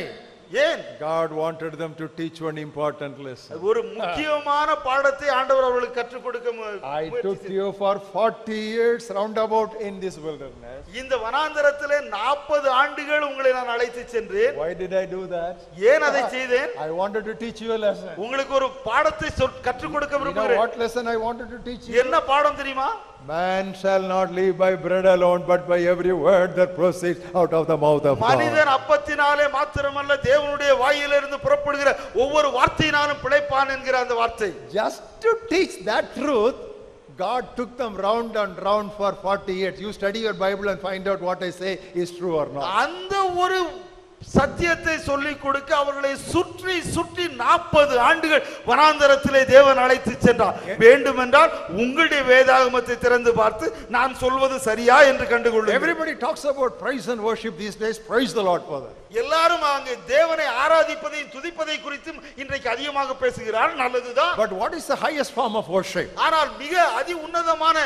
ஏன் God wanted them to teach one important lesson. ஒரு முக்கியமான பாடத்தை ஆண்டவர் அவர்களுக்கு கற்றுக் கொடுக்க I முயற்சி took you for 40 years roundabout in this wilderness. இந்த வனாந்தரத்திலே நாற்பது ஆண்டுகள் உங்களை நான் அழைத்து சென்றேன் Why did I do that? ஏன் அதை செய்தேன் I wanted to teach you a lesson. உங்களுக்கு ஒரு பாடத்தை கற்றுக் கொடுக்க You know விரும்புகிறேன் what lesson I wanted to teach you? என்ன பாடம் தெரியுமா Man shall not live by bread alone, but by every word that proceeds out of the mouth of God. மனிதன் அப்பத்தினாலே மாத்திரமல்ல தேவனுடைய வாயிலிருந்து புறப்படுகிற ஒவ்வொரு வார்த்தையினாலும் பிழைப்பான் என்கிற அந்த வார்த்தை Just to teach that truth, God took them round and round for 40 years. You study your Bible and find out what I say is true or not. அந்த ஒரு சத்தியத்தை சொல்லிக் கொடுக்க அவர்களை சுற்றி சுற்றி நாற்பது ஆண்டுகள் வனாந்தரத்திலே தேவன் அழைத்து சென்றார் வேண்டுமென்றால் உங்களுடைய வேதாகமத்தை திறந்து பார்த்து நான் சொல்வது சரியா என்று Everybody talks about praise and worship these days. Praise the Lord for that. எல்லாரும் அங்கு தேவனை ஆராதிப்பதையும் துதிப்பதை குறித்தும் இன்றைக்கு அதிகமாக பேசுகிறார் நல்லதுதான் But what is the highest form of worship? ஆனால் மிக அதி உன்னதமான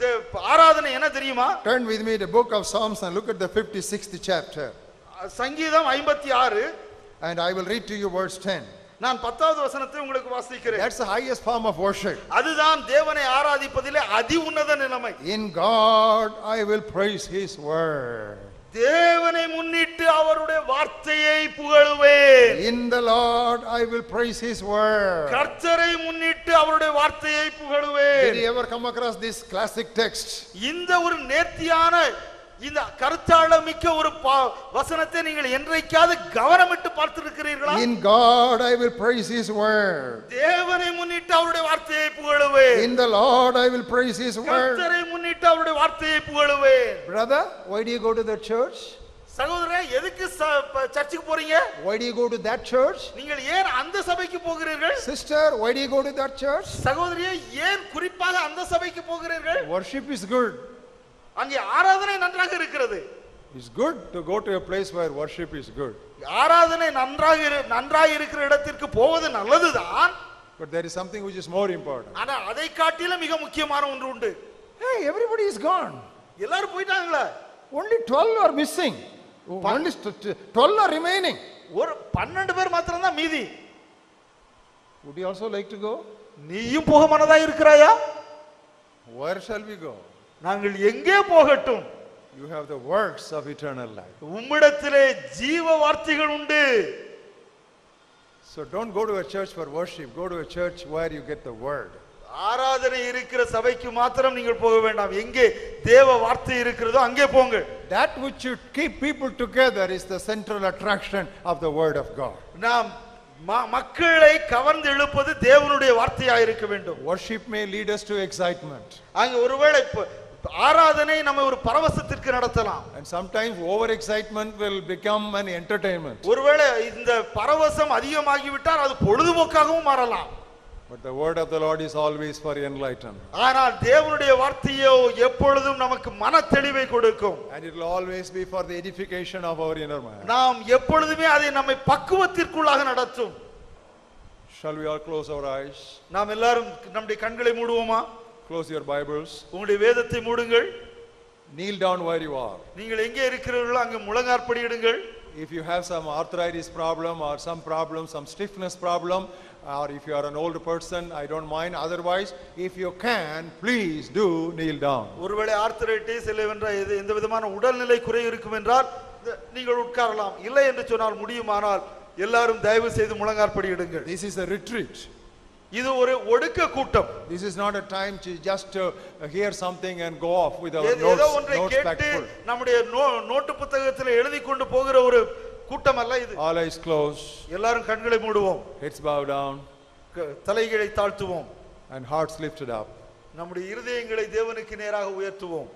தே- ஆராதனை என்ன தெரியுமா with me to the book of Psalms and look at the 56th chapter. சங்கீதம் ஐம்பத்தி ஆறு And I will read to you verse 10. நான் பத்தாவது வசனத்தை உங்களுக்கு வாசிக்கிறேன் That's the highest form of worship. அதுதான் தேவனை ஆராதிப்பதிலே அதி உன்னத நிலைமை In God I will praise His word. தேவனை முன்னிட்டு அவருடைய வார்த்தையை புகழுவேன் In the Lord I will praise His word. கர்த்தரை முன்னிட்டு அவருடைய வார்த்தையை Did புகழுவேன் you ever come across this classic text? இந்த ஒரு நேர்த்தியான இந்த கருத்தாளமிக்க ஒரு வசனத்தை நீங்கள் என்றைக்காவது கவனமிட்டு பார்த்திருக்கிறீர்களா In God I will praise His word. தேவனை முன்னிட்டு அவருடைய வார்த்தையை புகழுவேன் In the Lord I will praise His word. கர்த்தரை முன்னிட்டு அவருடைய வார்த்தையை புகழுவேன் Brother, why do you go to the church? சகோதரன் எதுக்கு சர்ச்சுக்கு போறீங்க Why do you go to that church? நீங்கள் ஏன் அந்த சபைக்கு போகிறீர்கள் Sister, why do you go to that church? சகோதரியே ஏன் குறிப்பாக அந்த சபைக்கு போகிறீர்கள் Worship is good. அங்கே ஆராதனை நன்றாக இருக்கிறது It's good to go to a place where worship is good. ஆராதனை நன்றாக நன்றாக இருக்கிற இடத்திற்கு போவது நல்லதுதான் But there is something which is more important. ஆனா அதை காட்டிலும் மிக முக்கியமான ஒன்று உண்டு Hey, everybody is gone. எல்லாரும் போயிட்டாங்களே Only 12 are missing. Only st- st- 12 are remaining. ஒரு பன்னெண்டு பேர் மாத்திரம் தான் மீதி Would you also like to go? நீயும் போக மனதா இருக்கிறாயா Where shall we go? நாங்கள் எங்கே போகட்டும் You have the works of eternal life. உம்மிடத்திலே ஜீவ வார்த்தைகள் உண்டு So don't go to a church for worship. Go to a church where you get the word. ஆராதனை இருக்கிற சபைக்கு மாத்திரம் நீங்கள் போக வேண்டாம் எங்கே தேவ வார்த்தை இருக்கிறதோ அங்கே போங்க That which should keep people together is the central attraction of the word of God. நாம் மக்களை கவர்ந்து இழுப்பது தேவனுடைய வார்த்தையா இருக்க வேண்டும் Worship may lead us to excitement. அங்க ஒருவேளை ஆராதனை நம்ம ஒரு பரவசத்திற்கு நடத்தலாம் And sometimes overexcitement will become an entertainment. ஒருவேளை இந்த பரவசம் அதிகமாகிவிட்டால் அது பொழுதுபோக்காகவும் மாறலாம் But the word of the Lord is always for enlightenment. ஆனால் தேவனுடைய வார்த்தையோ எப்பொழுதும் நமக்கு மன தெளிவை கொடுக்கும் And it will always be for the edification of our inner man. நாம் எப்பொழுதுமே அதை நம்மை பக்குவத்திற்குள்ளாக நடத்தும் Shall we all close our eyes? நாம் எல்லாரும் நம்முடைய கண்களை மூடுவோமா Close your Bibles. உங்களுடைய வேதத்தை மூடுங்கள் Kneel down where you are. நீங்கள் எங்கே இருக்கிறீர்களோ அங்கு முழங்காற்படியிடுங்கள் If you have some arthritis problem or some problem, some stiffness problem, or if you are an older person, I don't mind. Otherwise, if you can, please do kneel down. ஒருவேளை arthritis இல்லை என்ற எது- எந்த விதமான உடல்நிலை குறை இருக்கும் என்றால் நீங்கள் உட்காரலாம் இல்லை என்று சொன்னால் முடியுமானால் எல்லாரும் தயவு செய்து முழங்காற்படியிடுங்கள் This is a retreat. இது ஒரு ஒடுக்க கூட்டம் This is not a time to just to hear something and go off with our ஏதோ- ஏதோ notes, ஒன்றை notes கேட்டு. நம்முடைய நோட்டு புத்தகத்தில் எழுதி கொண்டு போகிற ஒரு கூட்டம் அல்ல இது All eyes closed, எல்லாரும் கண்களை மூடுவோம் heads bowed down, தலைகளை தாழ்த்துவோம் and hearts lifted up. நம்முடைய இருதயங்களை தேவனுக்கு நேராக உயர்த்துவோம்